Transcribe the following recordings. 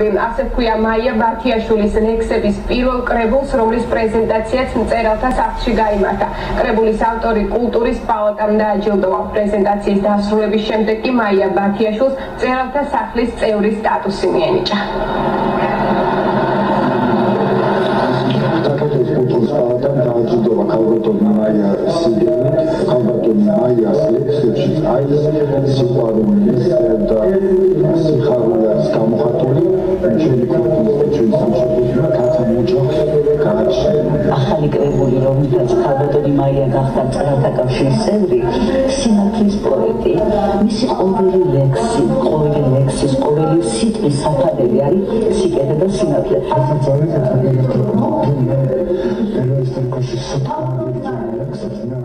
ასე ვქვია მაია ბათიაშვილის ლექსების პირველ კრებულს, რომლის პრეზენტაციაც მწერალთა სახლში გამართა. კრებულის ავტორი კულტურის პალატამ დააჯილდოვა. პრეზენტაციის დასრულების შემდეგ კი მაია ბათიაშვილს მწერალთა სახლის წევრის სტატუსი მიენიჭა. კულტურის პალატამ დააჯილდოვა ქალბატონ მაია სიდენი, ქალბატონ მაია ლექსებში აი სიყვარულის და სიხარულის გამოხატული ჩვენი ქვეყნის ჩვენი სამშობლოში კაცი მოჭოს გააჩნია ახალი კრებული რომელთაც ქალბატონი მაია გახდა წერათა კავშირის წევრი სინათლის პოეტი მისი ყოველი ლექსი ყოველი ლექსის ყოველი სიტყვის საფადები არის სიკეთე და სინათლე ასე ძალიან ერთადერთი ეროვნული სიტყვა ლექსი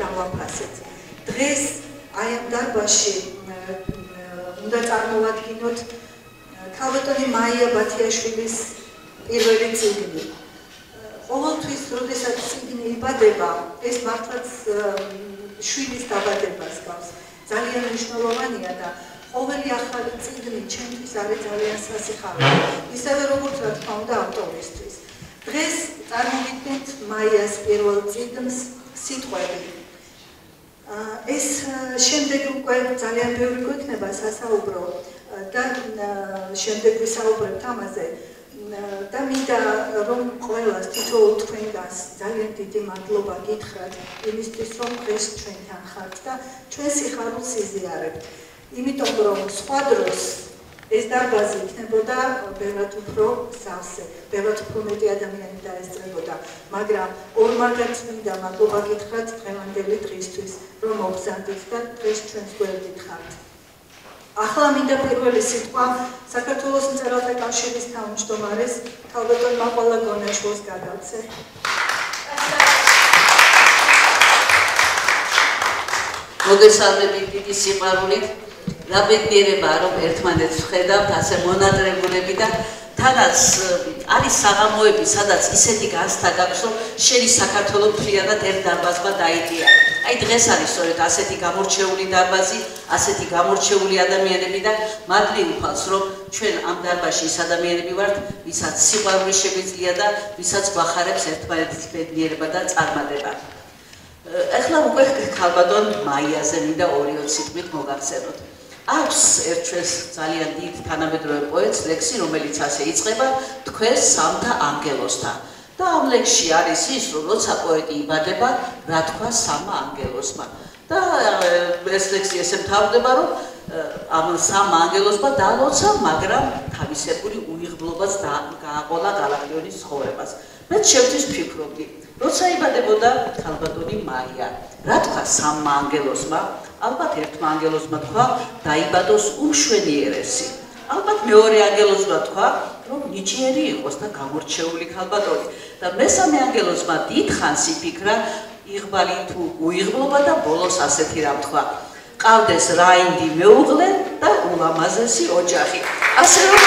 დავაფასეთ. დღეს აი ამ დარბაზში უნდა წარმოვადგინოთ ქალბატონი მაია ბათიაშვილის პირველი წიგნი. ყოველთვის, როდესაც წიგნი იბადება, ეს მართლაც შვილის დაბადებას გავს. ძალიან მნიშვნელოვანია და ყოველი ახალი წიგნი ჩემთვის არის ძალიან სასიხარულო. ისევე როგორც რა თქმა უნდა ავტორისთვის. დღეს წარმოვიდგენთ მაიას პირველ წიგნს სიტყვები. ეს შემდეგ უკვე ძალიან ბევრი გვექნება სასაუბრო და შემდეგ ვისაუბრებთ ამაზე. და მინდა რომ ყველას თითოეულ თქვენგანს ძალიან დიდი მადლობა გითხრათ იმისთვის რომ დღეს ჩვენთან ხართ და ჩვენ სიხარულს იზიარებთ. იმიტომ რომ სხვა დროს ეს დარბაზი იქნებოდა ბევრად უფრო სავსე, ბევრად უფრო მეტი ადამიანი დაესწრებოდა, მაგრამ ორმაგად მინდა მადლობა გითხრათ დღევანდელი დღისთვის, რომ მოგზანდით და დღეს ჩვენს გვერდით ხართ. ახლა მინდა პირველი სიტყვა საქართველოს მწერალთა კავშირის თავმჯდომარეს ქალბატონ მაყვალა გონაშვილს გადავცე. მოგესალმებით დიდი სიყვარულით რა ბედნიერება რომ ერთმანეთს ხედავთ ასე მონატრებულები და თანაც არის საღამოები, სადაც ისეთი განსთა გაქვს, რომ შენი საქართველოს ფრიანად ერთ დარბაზმა დაიდია. აი დღეს არის სწორედ ასეთი გამორჩეული დარბაზი, ასეთი გამორჩეული ადამიანები და მადლი უფალს, რომ ჩვენ ამ დარბაზში ის ადამიანები ვართ, ვისაც სიყვარული შეგვიძლია და ვისაც გვახარებს ერთმანეთის ბედნიერება და წარმატება. ეხლა უკვე ქალბატონ მაიაზე მინდა 2-20 თვით მოგახსენოთ. აქვს ერთვეს ძალიან დიდ თანამედროვე პოეტს ლექსი, რომელიც ასე იწყება თქვენ სამთა ანგელოსთან. და ამ ლექსში არის ის, რომ როცა პოეტი იბადება, რა თქვა სამ ანგელოსმა. და ეს ლექსი ესე მთავრდება, რომ ამ სამ ანგელოსმა დალოცა, მაგრამ თავისებური უიღბლობას გააყოლა გალაქტიონის ცხოვრებას. მე შევთვის ფიქრობდი, როცა იბადებოდა ქალბატონი მაია, რა თქვა სამ ანგელოსმა? ალბათ ერთმა ანგელოსმა თქვა დაიბადოს უმშვენიერესი. ალბათ მეორე ანგელოსმა თქვა, რომ ნიჭიერი იყოს და გამორჩეული ქალბატონი. და მესამე ანგელოსმა დიდხანს იფიქრა, იღბალი თუ უიღბლობა და ბოლოს ასეთი რამ თქვა. ყავდეს რაინდი მეუღლე და ულამაზესი ოჯახი. ასე რომ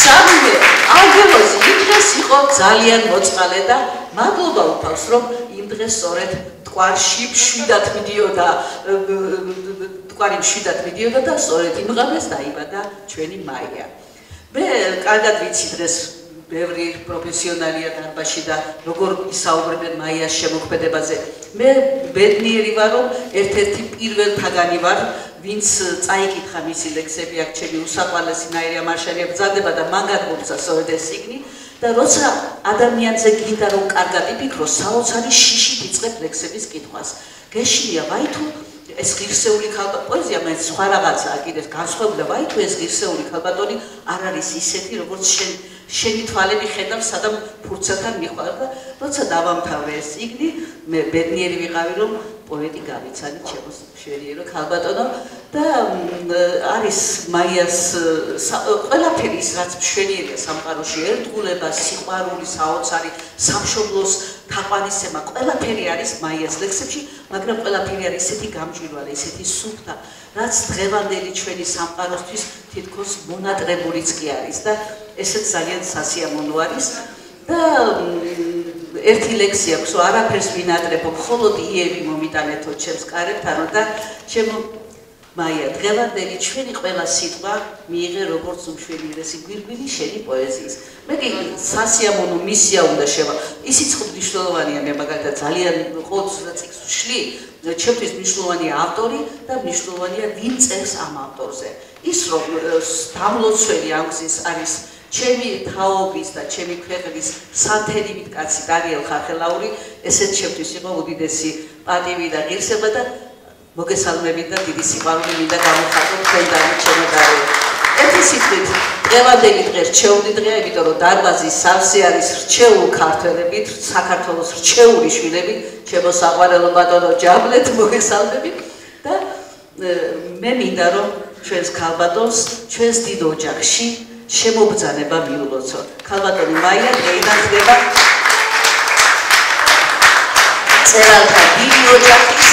სამივე ანგელოზი იმ დღეს იყო ძალიან მოწყალე და მადლობა უფალს რომ იმ დღეს სწორედ ტყარში შვიდათ მიდიოდა ტყარი შვიდათ მიდიოდა და სწორედ იმ ღამეს დაიბადა ჩვენი მაია. მე კარგად ვიცი დღეს ბევრი პროფესიონალია დარბაში და როგორ ისაუბრებენ მაიას შემოქმედებაზე. მე ბედნიერი ვარ რომ ერთ-ერთი პირველთაგანი ვარ ვინც წაიკითხა მისი ლექსები აქ ჩემი უსაყვალესი ნაირია მარშალია ბძადება და მან გაგმოცა სწორედ ეს სიგნი და როცა ადამიანზე გინდა რომ კარგად იფიქრო საოცარი შიშით იწყებ ლექსების კითხვას. გეშინია ვაი თუ ეს ღირსეული ქალბატონი პოეზია მე სხვა რაღაცაა კიდე განსხვავდება ვაი თუ ეს ღირსეული ქალბატონი არ არის ისეთი როგორც შენ შენი თვალები ხედავს სადამ ფურცელთან მიყვარ და როცა დავამთავრე ეს სიგნი მე ბედნიერი ვიყავი რომ პოეტი გავიცანი ჩემო შერიერო ქალბატონო და არის მაიას ყველაფერი ის რაც მშვენიერია სამყაროში ერთგულება სიყვარული საოცარი სამშობლოს თაყვანისცემა ყველაფერი არის მაიას ლექსებში მაგრამ ყველაფერი არის ისეთი გამჭვირვალე ისეთი სუფთა რაც დღევანდელი ჩვენი სამყაროსთვის თითქოს მონატრებულიც კი არის და ესეც ძალიან სასიამოვნო არის და ერთი ლექსი აქვს, არაფერს ვინატრებო, მხოლოდ იები მომიტანეთო ჩემს კარებთან და ჩემო მაია, დღევანდელი ჩვენი ყველა სიტყვა მიიღე როგორც უმშვენიერესი გვირგვინი შენი პოეზიის. მე კი სასიამოვნო მისია უნდა შევა. ისიც ხო მნიშვნელოვანია, მე მაგალითად ძალიან ყოველთვის და წიგს ვშლი, ჩემთვის მნიშვნელოვანი ავტორი და მნიშვნელოვანია ვინ წერს ამ ავტორზე. ის რომ დამლოცველი ამ გზის არის ჩემი თაობის და ჩემი ქვეყნის სათერიმით კაცი დანიელ ხახელაური ესეც ჩემთვის იყო უდიდესი პატივი და ღირსება და მოგესალმებით და დიდი სიყვარული მინდა გამოხატო თქვენთან ჩემოდარი ერთი სიტყვით დღევანდელი დღე რჩეული დღეა იმიტომ რომ დარბაზის სავსე არის რჩეულ ქართველებით საქართველოს რჩეული შვილები ჩემო საყვარელო ბატონო ჯაბლეთ მოგესალმებით. და მე მინდა რომ ჩვენს ქალბატონს ჩვენს დიდ ოჯახში შემობძანება მიულოცო. ქალბატონი მაია დაინახება წერალთა დიდი ოჯახის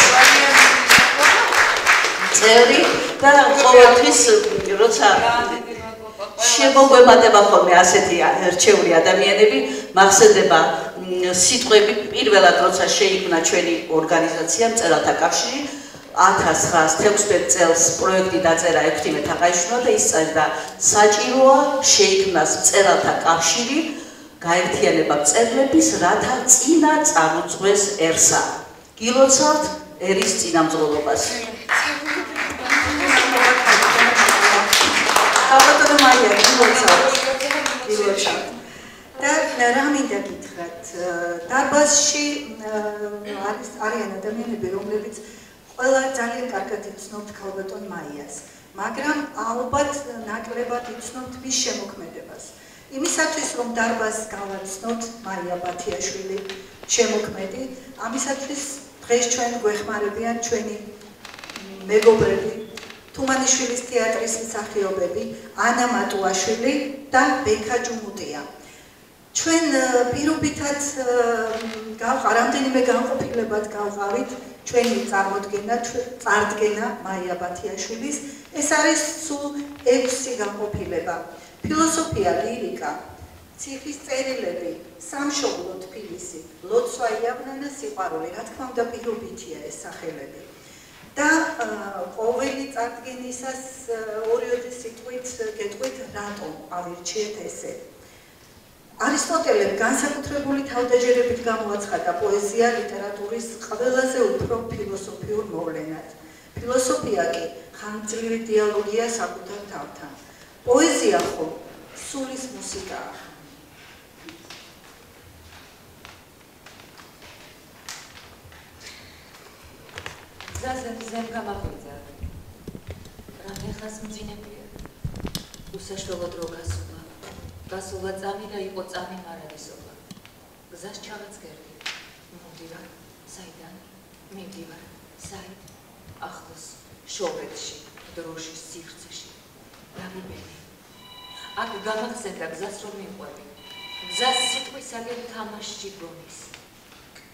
წევრი და ყოველთვის როცა შემოგვემატება ხოლმე ასეთი რჩეული ადამიანები, მახსენდება სიტყვები პირველად როცა შეიქმნა ჩვენი ორგანიზაცია წერალთა კავშირი 1916 წელს პროექტი დაწერა ექვთიმე თაყაიშვილმა და ის წერდა საჭიროა შეიქმნას წერალთა კავშირი გაერთიანება წერლების რათა წინა წამოწყვეს ერსა. გილოცავთ ერის წინამძღოლობას. ალბათ მაია გილოცავთ. გილოცავთ. და რა მინდა გითხრათ? დარბაზში არის არიან ადამიანები რომლებიც ყველა ძალიან კარგად იცნობთ ქალბატონ მაიას, მაგრამ ალბათ ნაკლებად იცნობთ მის შემოქმედებას. იმისათვის რომ დარბაზს გავაცნოთ მაია ბათიაშვილი შემოქმედი, ამისათვის დღეს ჩვენ გვეხმარებიან ჩვენი მეგობრები თუმანიშვილის თეატრის მსახიობები ანა მატუაშვილი და ბექა ჯუმუტია. ჩვენ პირობითად გავყა რამდენიმე განყოფილებად გავყავით ჩვენი წარმოდგენა წარდგენა მაია ბათიაშვილის ეს არის სულ ექვსი განყოფილება. ფილოსოფია ლირიკა ციხის წერილები სამშობლო თბილისი ლოცვა იავნანა სიყვარული რა თქმა უნდა პირობითია ეს სახელები. და ყოველი წარდგენისას ორიოდე სიტყვით გეტყვით რატომ ავირჩიეთ ესე არისტოტელემ განსაკუთრებული თავდაჯერებით გამოაცხადა პოეზია ლიტერატურის ყველაზე უფრო ფილოსოფიურ მოვლენად. ფილოსოფია კი ხანგრძლივი დიალოგია საკუთარ თავთან. პოეზია ხო სულის მუსიკაა. ზაზე ზემ გამახვიძა. რა ხეხას მძინებია. უსაშველო დრო გასულა. გასულა წამი და იყო წამი მარადისობა. გზას ჩავაძგერდი. მოდივარ, საიდან? მივდივარ, საით? ახლოს, შორეთში, დროშის სივრცეში. გამიბენი. აქ გამახსენდა გზას რომ მიყვები. გზას სიტყვისაგან თამაში გონის.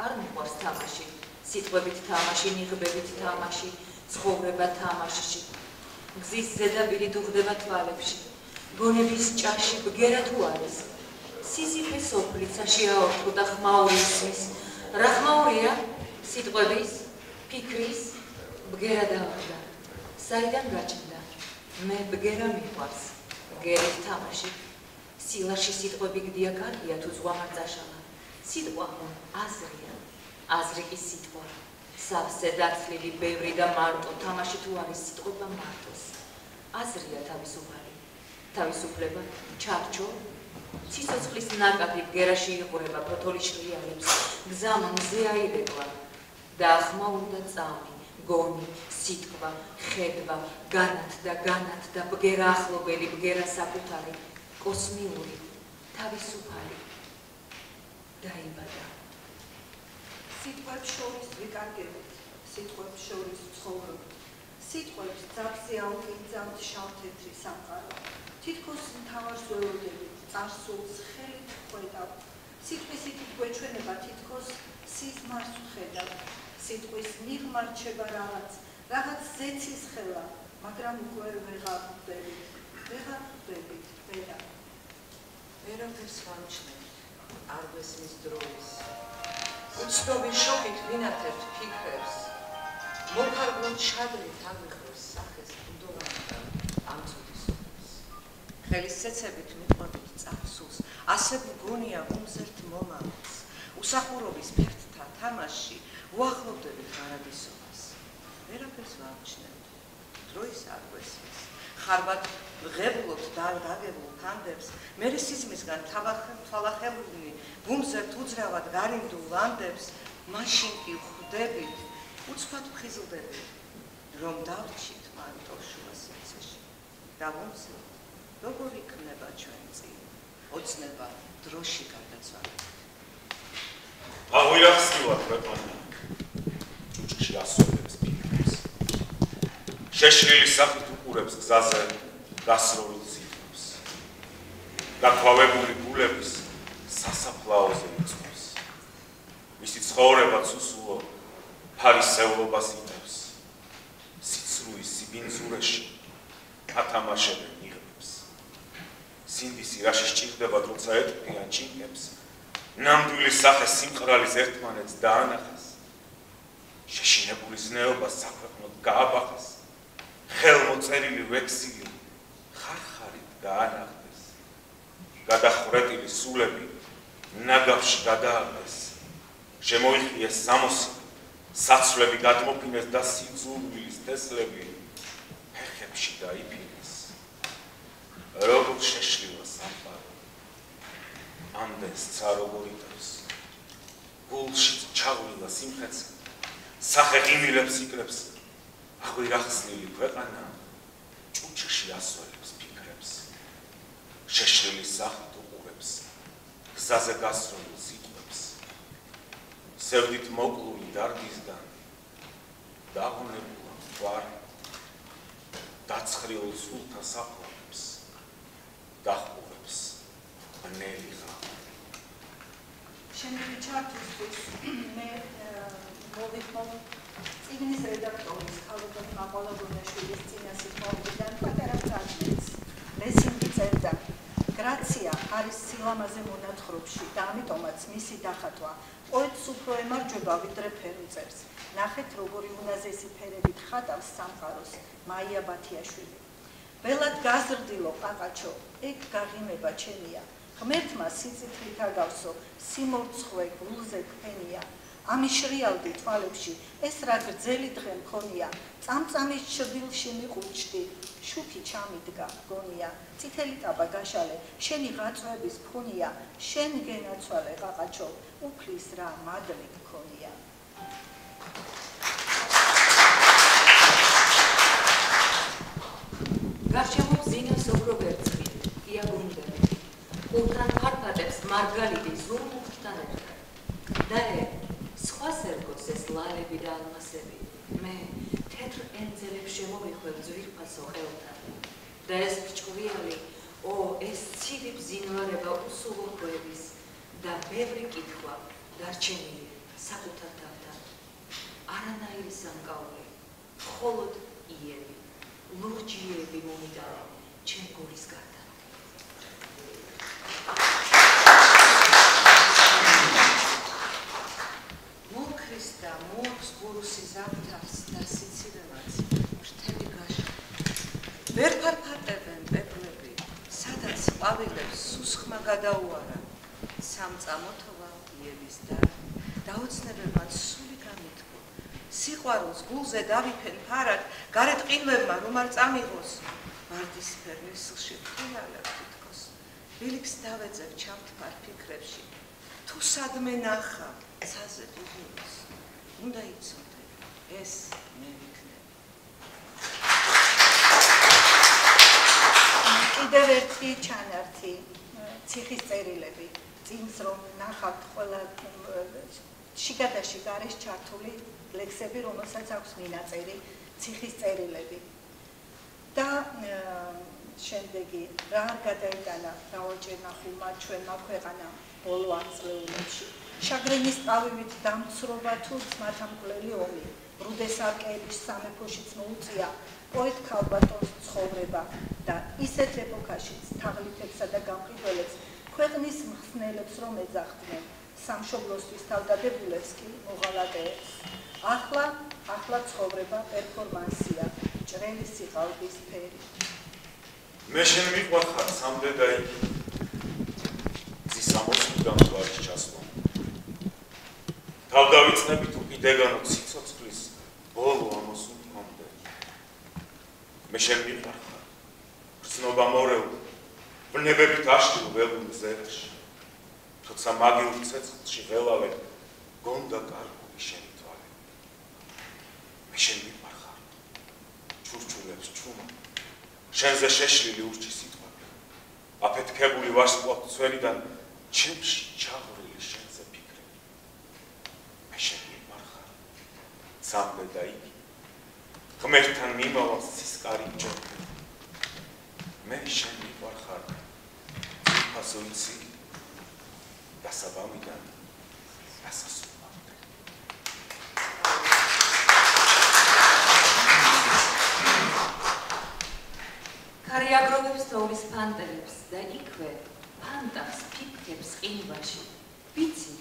არ მიყვარს თამაში. სიტყვებით თამაში, ნიღბებით თამაში, ცხოვრება თამაშში. გზის ზედაპირი დუღდება თვალებში. გონების ჭაში ბგერა თუ არის? სიზიფეს ოფლიცა შეაორთო და ხმაური ისმის რა ხმაურია? სიტყვების ფიქრის ბგერა დაახდა საიდან გაჩნდა? მე ბგერა მიყვარს. ბგერის თამაში. სილაში სიტყვები გდია კარგია თუ ზღვამარ წაშალა სიტყვა აზრია. აზრი კი სიტყვა. სავსე დაცლილი ბევრი და მარტო თამაში თუ არის სიტყვა მარტოს. აზრია თავისუფალი თავისუფლება. ჩარჩო. ციცოცხლის ნაკადი გერაში იყურება ფოთოლის შრიალებს გზამ მზე აირეკვა და ახმა უნდა წამი გონი სიტყვა ხედვა განათ და განათ და ბგერა ახლობელი ბგერა საკუთარი კოსმიური თავისუფალი. დაიბადა. სიტყვებს შორის ვიკარგებით სიტყვებს შორის ცხოვრობთ სიტყვებს ძაბზე აუკიდავთ შავ-თეთრი სამყარო თითქოს მთავარს ველოდებით წარსულს ხელით ხვედავ სიტყვის იქით გვეჩვენება თითქოს სიზმარს ვხედავ სიტყვის მიღმარჩება რაღაც რაღაც ზეცის ხელა მაგრამ უკვე ვეღარ ვეღარ ვდებით ვერა ვერაფერს ვამჩნევ არ გესმის დროის. უცნობის შოქით ვინათებთ ფიქრებს. მოფარგლოთ შადრით აგვიხროს ხელისცეცებით მიყვებით წარსულს, ასე გგონია უმზერთ მომავალს, უსახურობის ფერდთა თამაში უახლოვდებით არადისობას. ვერაფერს ვამჩნევთ. დროის არ გვესმის. ხარბად ღებულობთ და დაგებულ თანდებს, მერე სიზმისგან თვალახებულნი უმზერთ უძრავად გარინდულ ლანდებს, მაშინ კი ხვდებით, უცბად ხიზლდებით, რომ დავრჩით მარტოშუა სიცეში. და უმზერთ როგორ იქნება ჩვენ წინ ოცნება დროში გარდაცვალებით. აღიახსნილა ქვეყანა ჭუჭკში ასოებს ფიქრებს. შეშლილი სახით უყურებს გზაზე გასროლ სიტყვებს დაქვავებული გულების სასაფლაოზე იწვევს მისი ცხოვრება ცუსულო ფარისეულობას იტევს სიცრუის სიბინძურეში ათამაშებენ სინდისი რაში სჭირდება თუმცა ეთქიან ჩინგებს ნამდვილი სახე სიმყრალის ერთმანეთს დაანახეს. შეშინებული ზნეობა საქვეყნოდ გააბახეს. ხელმოწერილი ვექსილი ხარხარით დაანახეს. გადახრეტილი სულები ნაგავში გადააღეს. შემოიხიეს სამოსი. საცვლები გადმოფინეს და სიძულვილის თესლები ფეხებში დაიფინეს როგორ შეშლილა სამყარო? ამდენს ცა როგორ იტევს გულში ჩაღვილა სიმხეც სახე ღიმილებს იკრებს აღვირახსნილი ქვეყანა ჭუჭში ასველებს ფიქრებს შეშლილი სახით უყურებს გზაზე გასროლ სიტყვებს სევდით მოკლული დარგისგან დაღუნებულა ვარ დაცხრიულ სულთა საფლავს დახურებს ბნელი ღამე შემდეგი ჩართვისთვის მე მოვიხმო წიგნის რედაქტორის ქალბატონ მაყოლაგონაშვილის წინასის მოვიდან პატარა ფრაგმენტს. ლესინგი წერდა: გრაცია არის სილამაზე მონათხრობში და ამიტომაც მისი დახატვა პოეტს უფრო ემარჯვება ვიდრე ფერმწერს. ნახეთ როგორი უნაზესი ფერებით ხატავს სამყაროს მაია ბათიაშვილი. ველად გაზრდილო ყაყაჩო, ეგ გაღიმება ჩემია. ღმერთმა სიცოცხლით აგავსო სიმორცხვე გულზე ქფენია ამის შრიალდი თვალებში ეს რა გრძელი დღე მქონია. წამწამის ჩრდილში მიყუჩდი შუქი ჩამიდგა გონია. წითელი ტაბა გაშალე შენი ღაწვების ფუნია. შენ გენაცვალე ყაყაჩო უფლის რა მადლი მქონია გარშემო ზინას ოქრო ვერცხლი იაგუნდა ულთან ფარფატებს მარგალიტი ზურმუხტთან ერთხელ და ე სხვა სერგოს ეს ლალები და ალმასები. მე თეთრ ენძელებს შემოვიხვევ ძვირფასო ხელთან და ეს ჭკვიანი ო ეს ცივი ბზინვარება უსულო ხვების და ბევრი კითხვა დარჩენილი საკუთარ თავთან. არანაირი სამკაული მხოლოდ იები ლურჯიები მომიტავა ჩემ გულის გარდა. მოკრის და მოაქვს გურუსი ზამთარს და სიცივემაც ფრთები გაშა ვერ ფარფატებენ პეპლები სადაც ყვავილებს სუსხმა გადაუარა. სამწამოთვა იების და დაუცნებენ მათ სული გამითქო სიყვარულს გულზე დავიფენ ფარად გარეთ ყინვებმა რომ არ წამიღოს. ვარდის ფერმის სულში ფრიალებ ბილიქს დავეძებ ჩამთფარ ფიქრებში. თუ სადმე ნახა ცაზე დუბლს უნდა იცოდე ეს მე ვიქნები კიდევ ერთი ჩანართი ციხის წერილები. წინს რომ ნახავთ ყველა შიგადაში გარეს ჩართული ლექსები რომელსაც აქვს მინაწერი ციხის წერილები. და შემდეგი რა არ გადაიტანა რაოჭერ ნახულმა ჩვენმა ქვეყანა ბოლო აწლეულებში შაგრენის ტავივით დამცრობა თუ მათამკვლელი ომი? რუდესარკეების სამეფოშიც მოუწია პოეტ ქალბატონს ცხოვრება და ისეთ ეპოქაშიც თაღლითებსა და გამყიდველებს ქვეყნის მხსნელებს რომ ეძახდნენ. სამშობლოსთვის თავდადებულებს კი მოღალატეებს ახლა ახლა ცხოვრება პერფორმანსია ჭრელი სიყალბის ფერი. მე შენ მიყვარხარ სამდე და იგი. ძის ამოსულიდან ვარ ჩასვლა. თავ დავიცნები თუ კიდეგანო ციცოცხლის ბოლო ამოსულ მომდე მე შენ მიყვარხარ. გრძნობა მორევ ვნებებით აშკილ ველურ ზერაში თოცა მაგიურ ცეცხლში ველავე გონდა კარგული თვალი მე შენ მიყვარხარ ჩურჩულებს ჩუმა. შენზე შეშლილი ურჩი სიტყვა. აფეთქებული ვარსკვლავ ცველიდან ჩემში ჩაღრილი შენზე ფიქრები. მე შენი მარხარ სამბე და იგი. ღმერთთან მიმავალ სისკარი ჯოქი მე შენი მარხარ ფასონცი დასაბამიდან დასასრულ თოვლის ფანტელებს და იქვე ფანტავს ფიქრებს ყინვაში. ვიცი,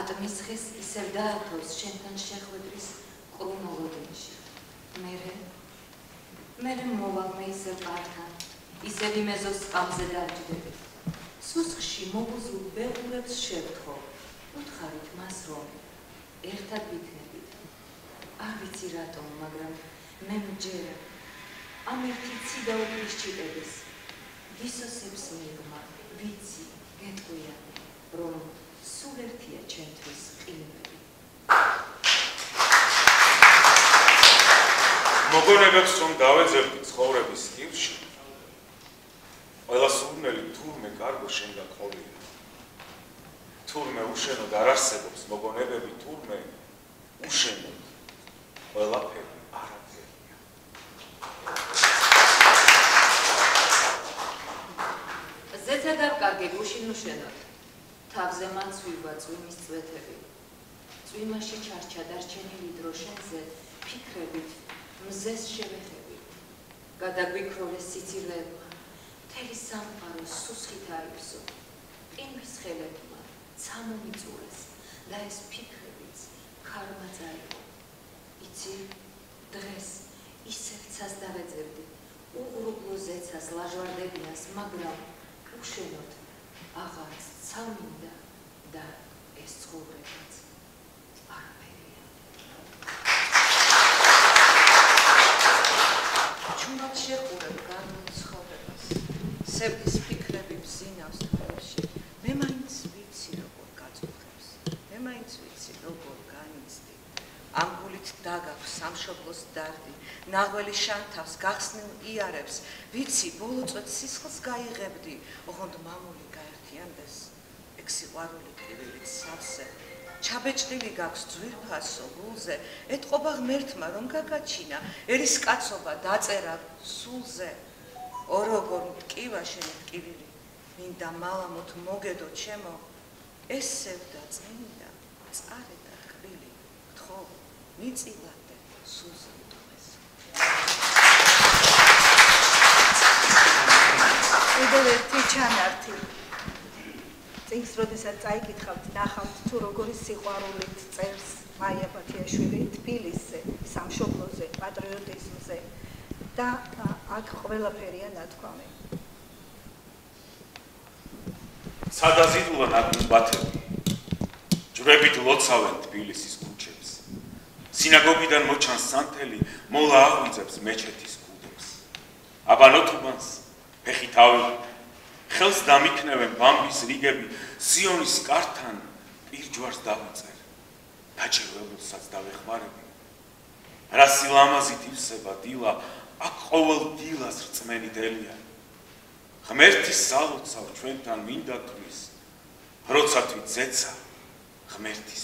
ატმის ხეს ისევ დაათოს შენთან შეხვედრის კრუმოლოდინში. მერე მერე მოვალ მე ისევ პართან, ისევ იმეზოს წყალზე დაჯდები. სუსხში მოგუზულ ბეღურებს შევთხო. უთხარით მას რომ ერთად ვიქნებით. არ ვიცი რატომ, მაგრამ მე მჯერა ამ ერთი ციდა უფლის ჭიდების ვისოსებს მიღმა ვიცი გეტყვია რომ სულ ერთია ჩემთვის ყინვები. მოგონებებს რომ დავეძებდი ცხოვრების კირში ყველა სურნელი თურმე კარგო შენ გაკოლია თურმე უშენოდ არ არსებობს მოგონებები თურმე უშენოდ ყველაფერი ზეცა დავკარგე გუშინ უშენოთ. თავზე მაცვივა წვიმის წვეთები. წვიმაში ჩარჩა დარჩენილი დრო შენზე ფიქრებით მზეს შევეხები. გადაგვიქროლეს სიცილეებმა, მთელი სამყარო სუსხით აიფსო. ყინვის ხელებმა ცამომიწურეს და ეს ფიქრებიც ქარმა წაიღო. იცი დღეს ისევ ცას დავეძებდი. უღრუბლო ზეცას ლაჟვარდებიას, მაგრამ უშენოდ აღარც ცამინდა და ეს ცხოვრებაც არაფერია. ჩუმად შეხურებ განულ ცხოვრებას. სევდის ფიქრები ბზინავს თვალში. მე მაინც ვიცი როგორ გაწუხებს. მე მაინც ვიცი როგორ განიცდი. ამგულით დაგაქვს სამშობლოს დარდი. ნაღველი შანთავს გახსნილ იარებს. ვიცი ბოლო წვეთ სისხლს გაიღებდი. ოღონდ მამული გაერთიანდეს. ეგ სიყვარული პირველით სავსე. ჩაბეჭდილი გაქვს ძვირფასო გულზე. ეთყობა ღმერთმა რომ გაგაჩინა. ერის კაცობა დაწერა სულზე. ოროგონ მткиვა შენი მткиვილი მინდა მალამოთ მოგედო ჩემო. ეს სევდა წმინდა წარე მიწილადე სულზე. კიდევ ერთი ჩანართი. წინს როდესაც წაიკითხავთ, ნახავთ თუ როგორი სიყვარულით წერს მაია ბათიაშვილი თბილისზე, სამშობლოზე, პატრიოტიზმზე და აქ ყველაფერია ნათქვამი. სადაზიდულა ნაკუბათები ჯვრებით ლოცავენ თბილისის. სინაგოგიდან მოჩანს სანთელი, მოლა აღვიძებს მეჩეთის კუდებს. აბანოთუბანს ფეხი თავი ხელს დამიქნევენ ბამბის რიგები სიონის კართან პირჯვარს დავიწერ დაჭირებულსაც დავეხმარები რა სილამაზით ივსება დილა აქ ყოველ დილას რწმენი დელია. ღმერთის სალოცავ ჩვენთან მინდა თვის როცა თვით ზეცა ღმერთის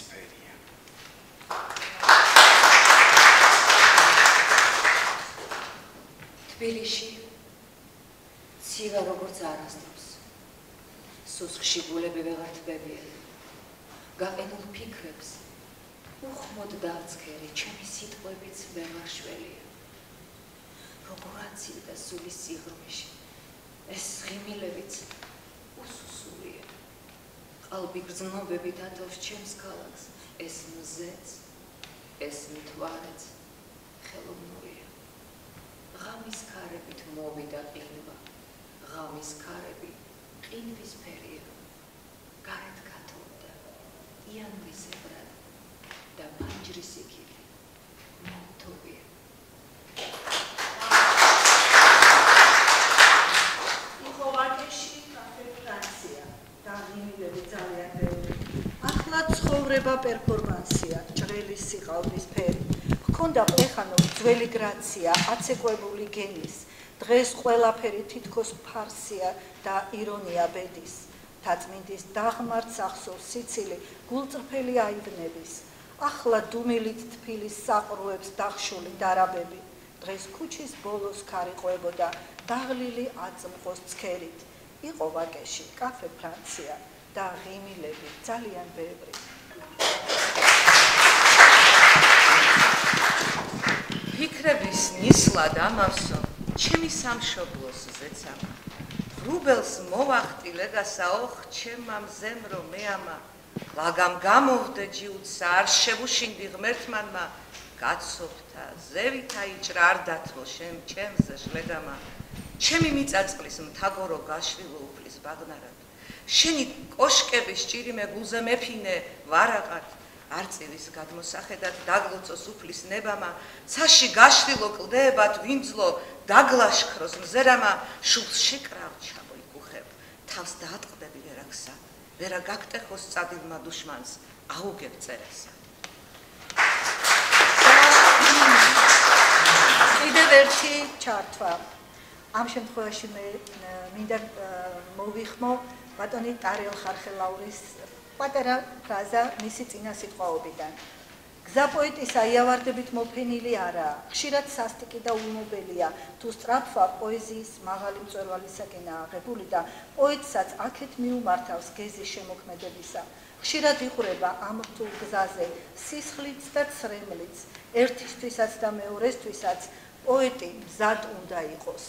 თბილისში ცივა როგორც არასდროს. სუსხში გულები ვეღარ თბებიან გაყენულ ფიქრებს უხმოდ დავცქერი ჩემი სიტყვებიც ვეღარ შველია როგორ აცივდა სულის სიღრმეში ეს ღიმილებიც უსუსულია. ყალბი გრძნობებით ატოვს ჩემს ქალაქს ეს მზეც ეს მთვარეც ხელოვნურია. ღამის ქარებით მოვიდა ყინვა ღამის ქარები ყინვის ფერია. გარეთ გათოვდა. იანვისებრად და მანჯრის იქილი მომთოვია. ცხოვრება პერფორმანსია, ჭრელი სიყალვის ფერი. ხონდა პლეხანო ძველი გრაცია, აცეკვებული გენის, დღეს ყველაფერი თითქოს ფარსია და ირონია ბედის. თაწმინდის დაღმართ სახსოვს სიცილი გულწრფელი აიბნების. ახლა დუმილით თფილის საყრუებს დახშული დარაბები. დღეს ქუჩის ბოლოს ქარიყვებოდა დაღლილი აწმყოს ცქერით. იყო ვაკეში კაფე ფრანცია და ღიმილები ძალიან ბევრი ფიქრების ნისლა დამავსო ჩემი სამშობლოს ზეცამა. რუბელს მოვახტილე და საოხ ჩემამ ზემრო მეამა ლაგამ გამოხდე ჯიუცა არ შევუშინდი ღმერთმანმა. კაცობთა ზევითა იჭრა არ დათმო შენ ჩემზე შლედამა ჩემი მიწაწლის მთაგორო გაშვილო უფლის ბაგნარად. შენი კოშკების ჭირი მე გულზე მეფინე ვარაყად არწივის გადმოსახედად დაგლოცოს უფლის ნებამა ცაში გაშვილო კლდებათ ვინძლო დაგლაშქროს მზერამა შულს შეკრავ ჩამოიკუხებ. თავს დაატყდები ვერაქსა ვერა გაგტეხოს წადილმა დუშმანს აუგებ წერასა. კიდევ ერთი ჩართვა. ამ შემთხვევაში მე მინდა მოვიხმო ბატონი ტარიელ ხარხელაურის პატარა ფრაზა მისი წინა სიტყვაობიდან გზაპოეტისა იავარდებით მოფენილი არა, ხშირად სასტიკი და უნობელია, თუ სტრაფვა პოეზიის მაღალი მწვერვალისაკენ აღებული და პოეტსაც აქეთ მიუმართავს გეზის შემოქმედებისა. ხშირად იხურება ამ რთულ გზაზე სისხლიც და ცრემლიც, ერთისთვისაც და მეორესთვისაც პოეტი მზად უნდა იყოს.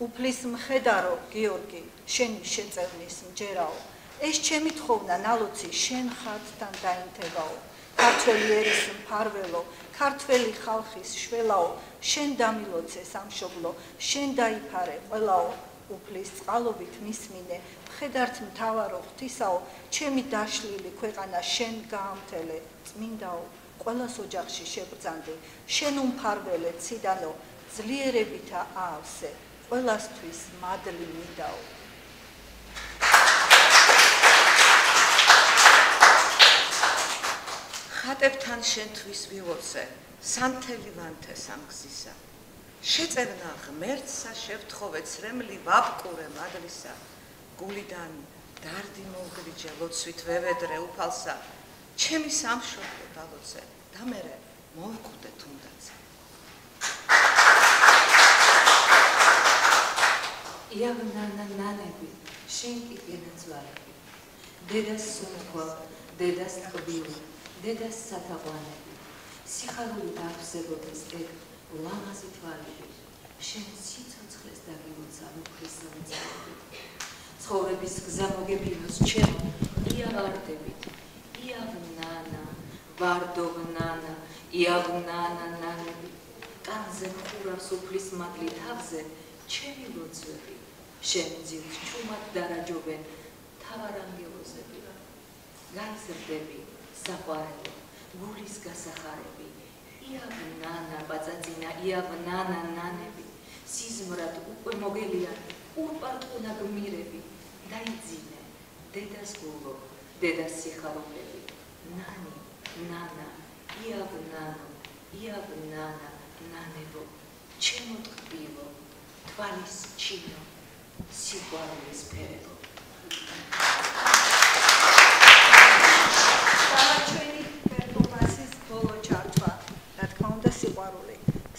უფლის მხედარო გიორგი, შენი შეწერნის მჯერაო, ეს ჩემი თხოვნა ნალოცი შენ ხათთან დაინთებაო. ქართველი ერის მფარველო, ქართველი ხალხის შველაო, შენ დამილოცე სამშობლო, შენ დაიფარე ყველაო, უფლის წყალობით მისმინე, მხედართ მთავარო ღვთისაო, ჩემი დაშლილი ქვეყანა შენ გაამთელე, წმინდაო, ყველას ოჯახში შეგრძანდე, შენ უმფარველე ციდანო, ძლიერებითა აავსე, ყველასთვის მადლი მინდაო. ხატებთან შენთვის ვიღოცე სანთელი ვანთე სამგზისა შეწერნა ღმერთსა შევთხოვე ცრემლი ვაპკურე მადლისა. გულიდან დარდი მოგრიჯე ლოცვით ვევედრე უფალსა. ჩემი სამშობლო დალოცე და მე მოვკვდე თუნდაც. იავნანა ნანები შენ კი გენაცვალები. დედას სუნქვა დედას ტყბილი დედას სათაყვანები სიხარული დაავსებოდეს ეგ ლამაზი თვალები შენ სიცოცხლეს დაგიმოცა უფლის სამწაები ცხოვრების გზა მოგებინოს ჩემო იავარდებით. იავნანა ვარდოვნანა იავნანა ნანები. კანზე ხურავს უფლის მადლი თავზე ჩემი ლოცვები. შენ ძილს ჩუმად დარაჯობენ თავარანგელოზები. განსრდები საყვარელი გულის გასახარები იავნანა ბაწაწინა იავნანა ნანები სიზმრად უკვე მოგელიან ურპარტუნა გმირები დაიძინე დედას გულო დედას სიხარულები. ნანი ნანა იავნანა იავნანა ნანებო ჩემო ტყბილო თვალის ჩინო სიყვარულის ფერებო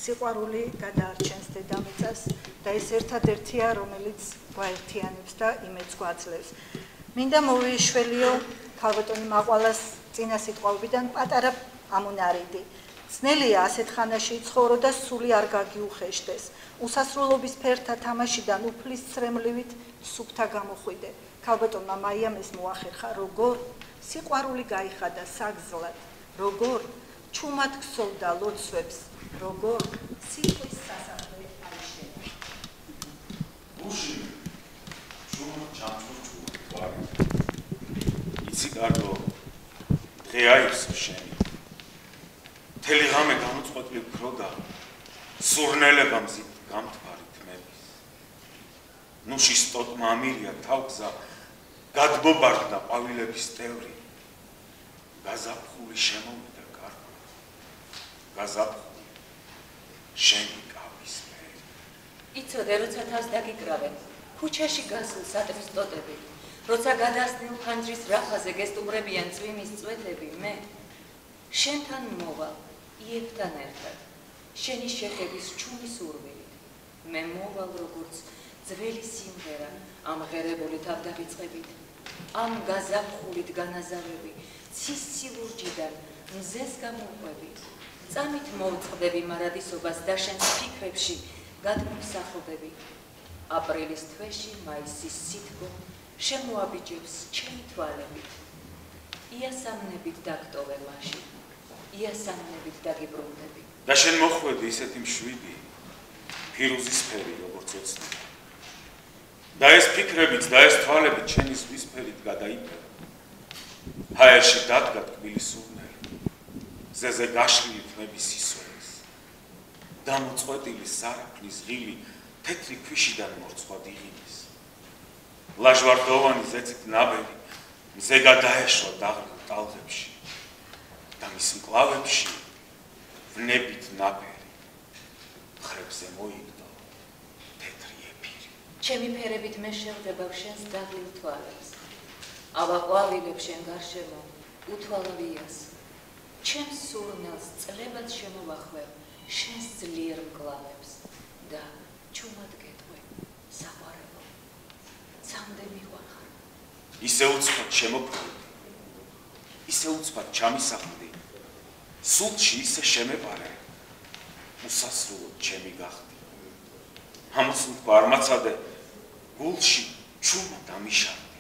სიყვარული გადაარჩენს დედამიწას და ეს ერთადერთია რომელიც გვაერთიანებს და იმედს გვაძლევს. მინდა მოვიშველიო ქალბატონი მაყვალას წინა სიტყვებიდან პატარა ამუნარიდი. ძნელია ასეთ ხანაში ცხოვრო და სული არ გაგიუხეშდეს. უსასრულობის ფერთა თამაშიდან უფლის ცრემლივით სუფთა გამოხვიდე. ქალბატონმა მაიამ ეს მოახერხა, როგორ სიყვარული გაიხადა საგზლად, როგორ ჩუმად ქსოვდა ლოცვებს როგორ სიტყვის სასახლე აიშენა? უში ჩუმად ჩამწურ ჩუმად იცი კარგო დღეაის შენი. თელი ღამე გამოწყვეტილი ქროდა სურნელება მზით გამთბარი თმების. ნუში სტოთ მამირია თავგზა გადმობარდა ყვავილების ტევრი გაზაფხული შემოვიდა გაზაფხული შენი კავის ფერი იცოდე როცა თავს დაგიკრავენ ქუჩაში გასულ სატრის ტოტები როცა გადასნილ ხანჯრის რაფაზე გესტუმრებიან წვიმის წვეთები მე შენთან მოვალ იებთან ერთად შენი შეხების ჩუმის ურვილით მე მოვალ როგორც ძველი სიმღერა ამ ღერებული თავდავიწყებით ამ გაზაფხულით განაზავები ცის სილურჯიდან მზეს გამოყვებით წამით მოუწყდები მარადისობას და შენს ფიქრებში გადმოსახლდები აპრილის თვეში მაისის სითბო შემოაბიჯებს ჩემი თვალებით. იასამნებით დაგტოვე მაშინ. იასამნებით დაგიბრუნდები. და შენ მოხვედი ისეთი მშვიდი ფირუზის ფერი როგორც ოცნება და ეს ფიქრებიც და ეს თვალებიც ჩემი ზღვის ფერით გადაიფერა. ჰაერში დადგა თბილი სურნელი ზეზე გაშლილი თმების სისვენს დამოწყვეტილი სარაფლის ღილი თეთრი ქვიშიდან მორცვა დიღინის. ლაჟვარდოვანი ზეცით ნაბერი მზე გადაეშვა დაღლილ ტალღებში და მის მკლავებში ვნებით ნაფერი ხრებზე მოიგდო თეთრი ეფირი. ჩემი ფერებით მე შევდება შენს დაღლილ თვალებს. აბა ყვავილებ შენ გარშემო უთვალავიას ჩემს სურნელს წლებად შემოვახლებ შენს ძლიერ მკლავებს და ჩუმად გეტყვი საყვარელო. ცამდე მიყვარხარ ისე უცხოდ შემოფრდი ისე უცხოდ ჩამისახლდი სულში ისე შემეპარე. უსასრულო ჩემი გახდი. ამას უკვე არ მაცადე. გულში ჩუმა დამიშავდი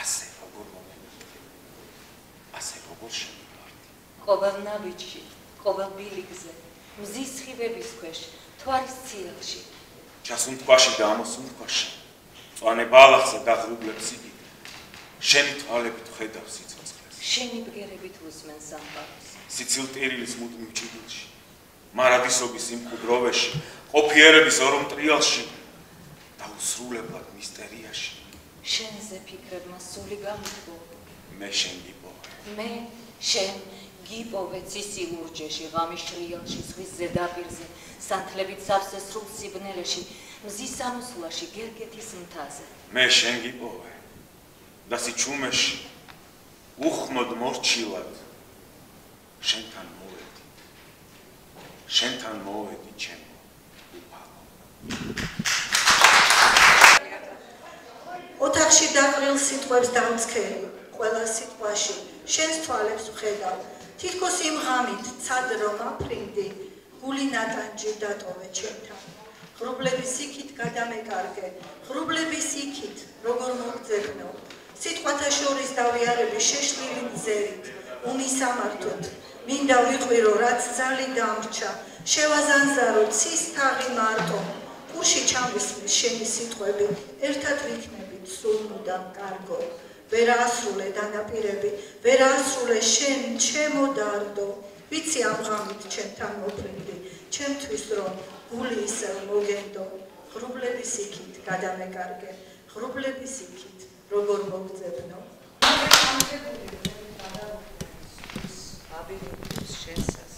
ასე როგორ მომენტი ასე როგორ შემოვარდი ყოველ ნაბიჯში ყოველ ბილიკზე მზის ხიბების ქვეშ თვარის ციელში ჩასუნ თქვაში და ამოსუნ თქვაში წვანე ბალახზე დაღრუბლებს იგი. შენი თვალებით ხედავ სიცოცხლეს. შენი ბგერებით უსმენ სამყაროს. სიცილტერილის მუდმივ ჭიდილში მარადისობის იმ ყუდროვეში ყოფიერების ორომტრიალში და უსრულებლად მისტერიაში. შენზე ფიქრებმა სული გამიგო მე შენ გიპოვე მე შენ გიპოვე ცისი ლურჯეში ღამის შრიალში ზღვის ზედაპირზე სანთლებით სავსე სრულ სიბნელეში მზის ამოსვლაში გერგეთის მთაზე. მე შენ გიპოვე. და სიჩუმეში უხმოდ მორჩილად შენთან შენთან მოვედი ჩემო უფალო. ოთახში დაყრილ სიტყვებს დამცქერი ყველა სიტყვაში შენს თვალებს ვხედავ თითქოს იმ ღამით ცად რომ აფრინდი გული ნატანჯი დატოვე ჩემთან. ღრუბლების იქით გადამეკარგე ღრუბლების იქით როგორ მოგძებნო. სიტყვათა შორის დავიარები შეშლილი მზერით უმისამართოდ. მინდა ვიყვირო რაც ძალი დამრჩა. შევაზანზარო ცის თაღი მარტო. კურში ჩამისვლის შენი სიტყვები ერთად ვიქნებით სულ მუდამ კარგო ვერ ასრულე დანაპირები ვერ ასრულე შენ ჩემო დარდო ვიცი ამ ღამით ჩემთან მოფრინდი ჩემთვის რომ გული ისევ მოგენდო ღრუბლების იქით გადამეკარგე ღრუბლების იქით როგორ მოგძებნო. აბილოს შენსას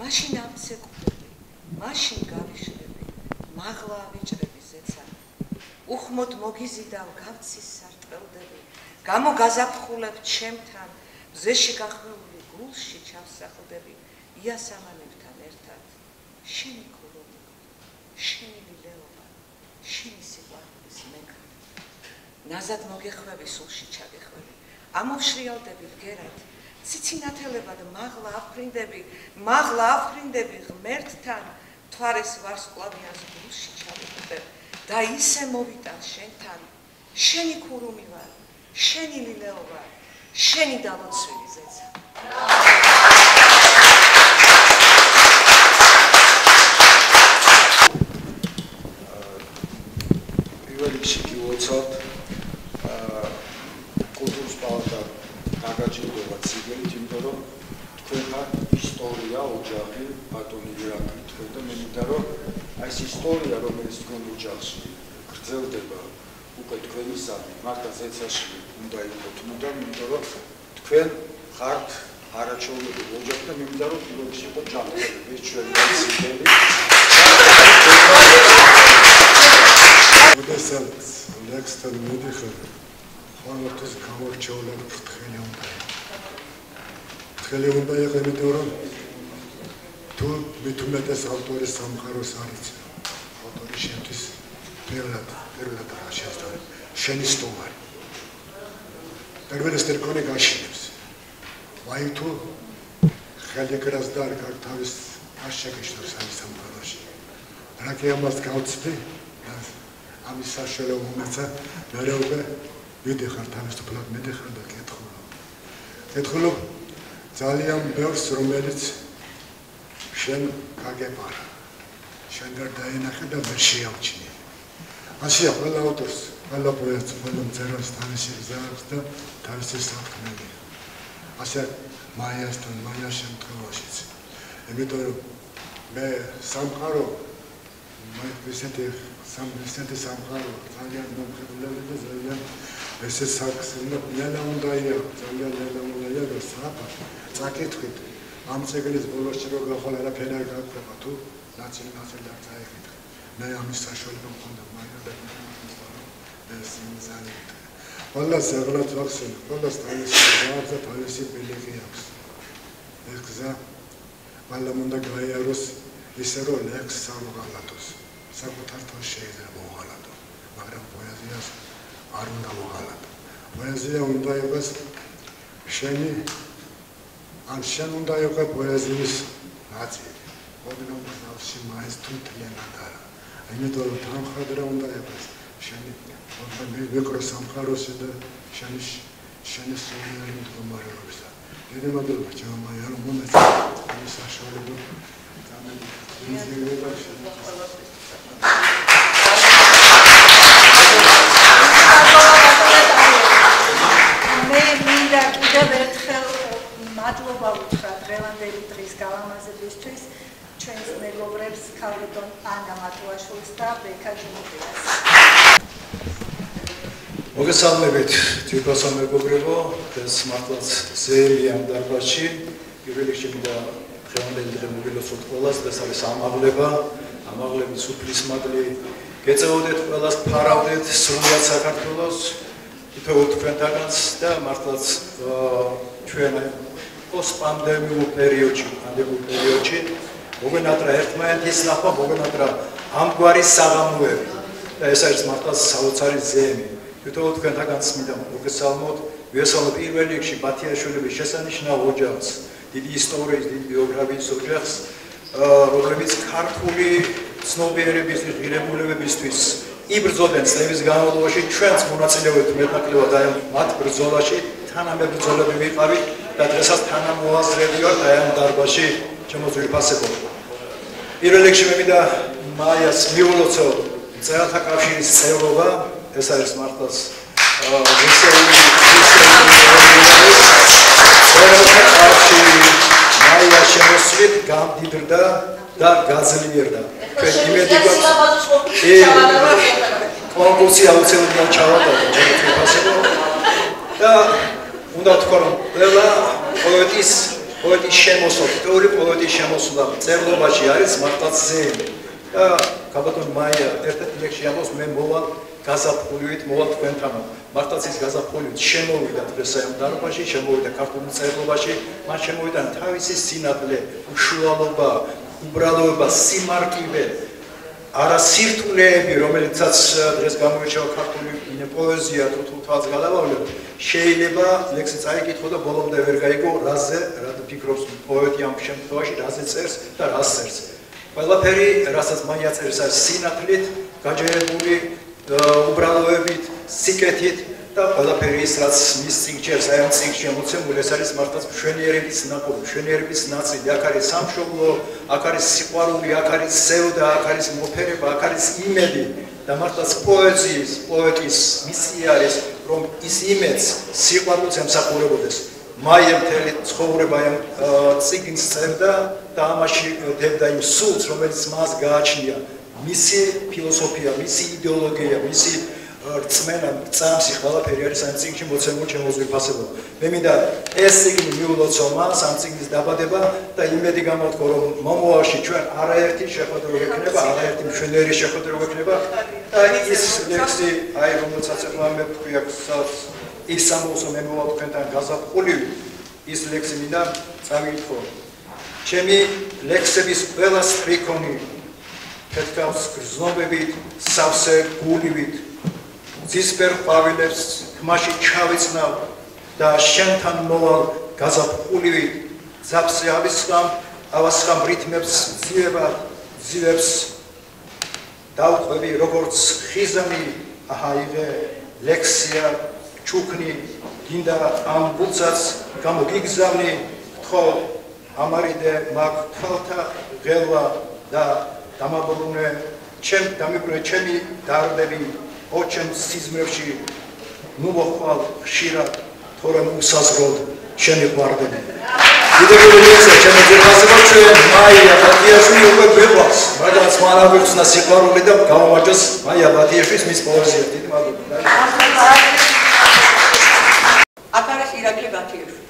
მაშინ ამცეკვდები მაშინ გავიშლები მაღლა ავიჭრები ზეცა უხმოდ მოგიზიდავ გავცის სარტყელდები გამოგაზაფხულებ ჩემთან მზეში გახვეული გულში ჩავსახლდები იასამანებთან ერთად. შენი ქურუმი შენი ლილეობა შენი სიყვარულის მეკარე ნაზად მოგეხვევი სულში ჩაგეხვევი. ამოვშრიალდები ვგერად ციცინათელებად მაღლა აფრინდები, მაღლა აფრინდები ღმერთთან, თვარეს ვარსკვლავიანს გულში ჩავიტებ და ისე მოვიტან შენთან, შენი ქურუმი ვარ, შენი ლილეო ვარ, შენი დალოცვილი ზეცა. პირველ რიგში კი უოცავთ კულტურის პალატა დაგაჭირდება ციგნით, იმიტომ რომ თქვენმა ისტორია ოჯახი ბატონი ვერაკი თქვენ და მე მინდა რომ აი ეს ისტორია რომელიც თქვენ ოჯახში გრძელდება უკვე თქვენისამი მარტა ზეცაში უნდა იყოს თუნდა იმიტომ რომ თქვენ ხართ არაჩვეულებრივი ოჯახი და მე მინდა რომ პირველ რიგში იყო ჯანმრთელობა ეს ჩვენი ციგნი ოდესაც ლექსთან მოდიხარ ყოველთვის გამორჩეულად ფრთხილი უნდა ფრთხილი უნდა იყო იმიტომ რომ თუ მithumetes ავტორის სამყაროს არის ავტორი შენთვის პირველად პირველად რა შეასწავლე შენი სტუმარი პირველი სტერკონი გაშინებს ვაი თუ ხელი კრას და არ თავის არ შეგეშნობს ამ სამყაროში რა კი ამას გავწდი ამის საშუალო მომეცა მე უკვე მიდიხარ თავისუფლად მიდიხარ და კეთხოვ. კეთხოვ ძალიან ბევრს რომელიც შენ გაგეპარა. შენ და დაინახე და ვერ შეავჩინე. ასე ყველა ავტორს, ყველა პროექტს, ყველა მწერალს თავისი გზაა და თავისი საფრთხე. ასე მაიასთან, მაიას შემთხვევაშიც. იმიტომ რომ მე სამყარო მე ესეთი სამ ესეთი სამყარო ძალიან მომხიბლელი და ძალიან ესე საქსინა ნელა უნდა ია ძალიან ნელა უნდა ია და საფა წაკითხით ამ ცეგლის ბოლოსში რო გახვალ არაფერი არ გაქვება თუ ნაცი ნაცი და წაიკითხე მე ამის საშუალება მქონდა მაგრამ ეს იმზალი ყველა ზეღლად ვახსენ ყველა სტანის ზააბ და თავისი ბილიკი აქვს ეს გზა მალამ უნდა გაიაროს ისე რომ ლექს სამღალატოს საკუთარ თავს შეიძლება მოღალატო მაგრამ პოეზიას არ უნდა მოღალატო პოეზია უნდა იყოს შენი ან შენ უნდა იყოს პოეზიის ნაწილი ოდნავ ნავში მაის თუთლიანად არა იმიტომ რომ თანხადრა უნდა იყოს მეკრო სამყაროსი და შენი შენი სულიერი მდგომარეობისა. მადლობა ჩემო რომ მომეწონა. ის საშუალება გამიგება მე მინდა კიდევ ერთხელ მადლობა უთხრა დღევანდელი დღის გალამაზებისთვის ჩვენს მეგობრებს ქალბატონ ანა მატუაშვილს და ბეკა ჯუმბიას. მოგესალმებით თვითონ მეგობრებო, ეს მართლაც ზეიმია დარბაზში. პირველ რიგში მინდა დღევანდელი დღე მოგილოცოთ ყველას და ეს არის ამაღლება, ამაღლების უფლის მადლი. გეწეოდეთ ყველას, ფარავდეთ სრულად საქართველოს თითოეულ თქვენთანაც და მართლაც ჩვენ პოსტპანდემიურ პერიოდში, პანდემიურ პერიოდში მოგენატრა ერთმანეთის ნახვა, მოგენატრა ამგვარი საღამოები და ეს არის მართლაც საოცარი ზეიმი. თვითონ თქვენთანაც მინდა მოგესალმოთ, ვიესალმოთ პირველ რიგში ბათიაშვილების შესანიშნავ ოჯახს, დიდი ისტორიის, დიდი ბიოგრაფიის ოჯახს, რომლებიც ქართული ცნობიერების ღირებულებებისთვის იბრძოდნენ წლების განმავლობაში ჩვენც მონაწილეობთ მეტნაკლებად აი მათ ბრძოლაში თანამებრძოლები ვიყავით და დღესაც თანამოაზრები ვართ აი ამ დარბაზში ჩემო ძვირფასებო პირველ რიგში მე მინდა მაიას მიულოცო წერათა კავშირის წევრობა ეს არის მართლაც ვისეული წერათა კავშირი მაია შემოსვლით გამდიდრდა და გაძლიერდა. ჩვენ იმედი გვაქვს კონკურსი აუცილებლად ჩავატარო ჩემო და უნდა თქვა რომ ყველა პოეტის პოეტის შემოსვლა, თეორი პოეტის შემოსვლა წერლობაში არის მართლაც ზეიმი. და კაბატონ მაია ერთ-ერთ ლექსში ამბობს მე მოვალ გაზაფხულივით მოვალ თქვენთანო. მართლაც ის გაზაფხულივით შემოვიდა დღეს ამ დარბაზში, შემოვიდა ქართული წერლობაში, მას შემოვიდა თავისი სინადლე, უშუალობა, უბრალოება, სიმარტივე, არა სირთულეები, რომელიცაც დღეს გამოირჩევა ქართული პოეზია თუ თუ თვალს გადავავლებ, შეიძლება ლექსი წაიკითხო და ბოლომდე ვერ გაიგო რაზე, რა ფიქრობს პოეტი ამ შემთხვევაში, რაზე წერს და რას წერს. ყველაფერი, რასაც მაიაწერს, არის სინათლით, გაჯერებული უბრალოებით, სიკეთით და ყველაფერი ის რაც მის წიგნში აი ამ წიგნში მოცემული ეს არის მართლაც მშვენიერების ნაკობი, მშვენიერების ნაწილი. აქ არის სამშობლო, აქ არის სიყვარული, აქ არის სევდა, აქ არის მოფერება, აქ არის იმედი და მართლაც პოეზიის, პოეტის მისია არის რომ ის იმედს სიყვარულს ემსახურებოდეს. მაია მთელი ცხოვრება ამ წიგნს წერდა და ამაში დებდა იმ სულს, რომელიც მას გააჩნია. მისი ფილოსოფია, მისი იდეოლოგია, მისი რწმენა წამსი ყველაფერი არის ამ ციგნში მოცემული შემოგვიფასებო. მე მინდა ეს ციგნი მიულოცო მას ამ ციგნის დაბადება და იმედი გამოთქო რომ მომავალში ჩვენ არაერთი შეხვედრა ვექნება, არაერთი მშვენიერი შეხვედრა ვექნება და ის ლექსი აი რომელსაც ახლა მე ვთქვი აქვს ის ამბობს მე მოვალ თქვენთან გაზაფხული ის ლექსი მინდა წავიკითხო. ჩემი ლექსების ყველა სტრიქონი თეთრავს გრძნობებით, სავსე გულივით ძისფერ ყვავილებს ხმაში ჩავიცნავ და შენთან მოვალ გაზაფხულივი ზაფსე ავისხამ ავასხამ რითმებს ძიებად ძილებს დავყვები როგორც ხიზამი აჰაიღე ლექსია ჩუქნი გინდა ამ ბუცაც გამოგიგზავნი ხო ამარიდე მაგ თალთა ღელვა და დამაბრუნე ჩემ დამიბრუნე ჩემი დარდები ოჩენ სიზმრებში ნუ მოხვალ ხშირად თორემ უსაზღროდ შენი ყვარდები კიდევ ლექსი ჩემი ძირფასება ჩვენ მაია ბათიაშვილი უკვე გვიყვარს მაგრამ მარა ვიხსნა სიყვარული და გამომაჭოს მაია ბათიაშვილის მის პოეზია. დიდი მადლობა. აქ არის ირაკლი ბათიაშვილი.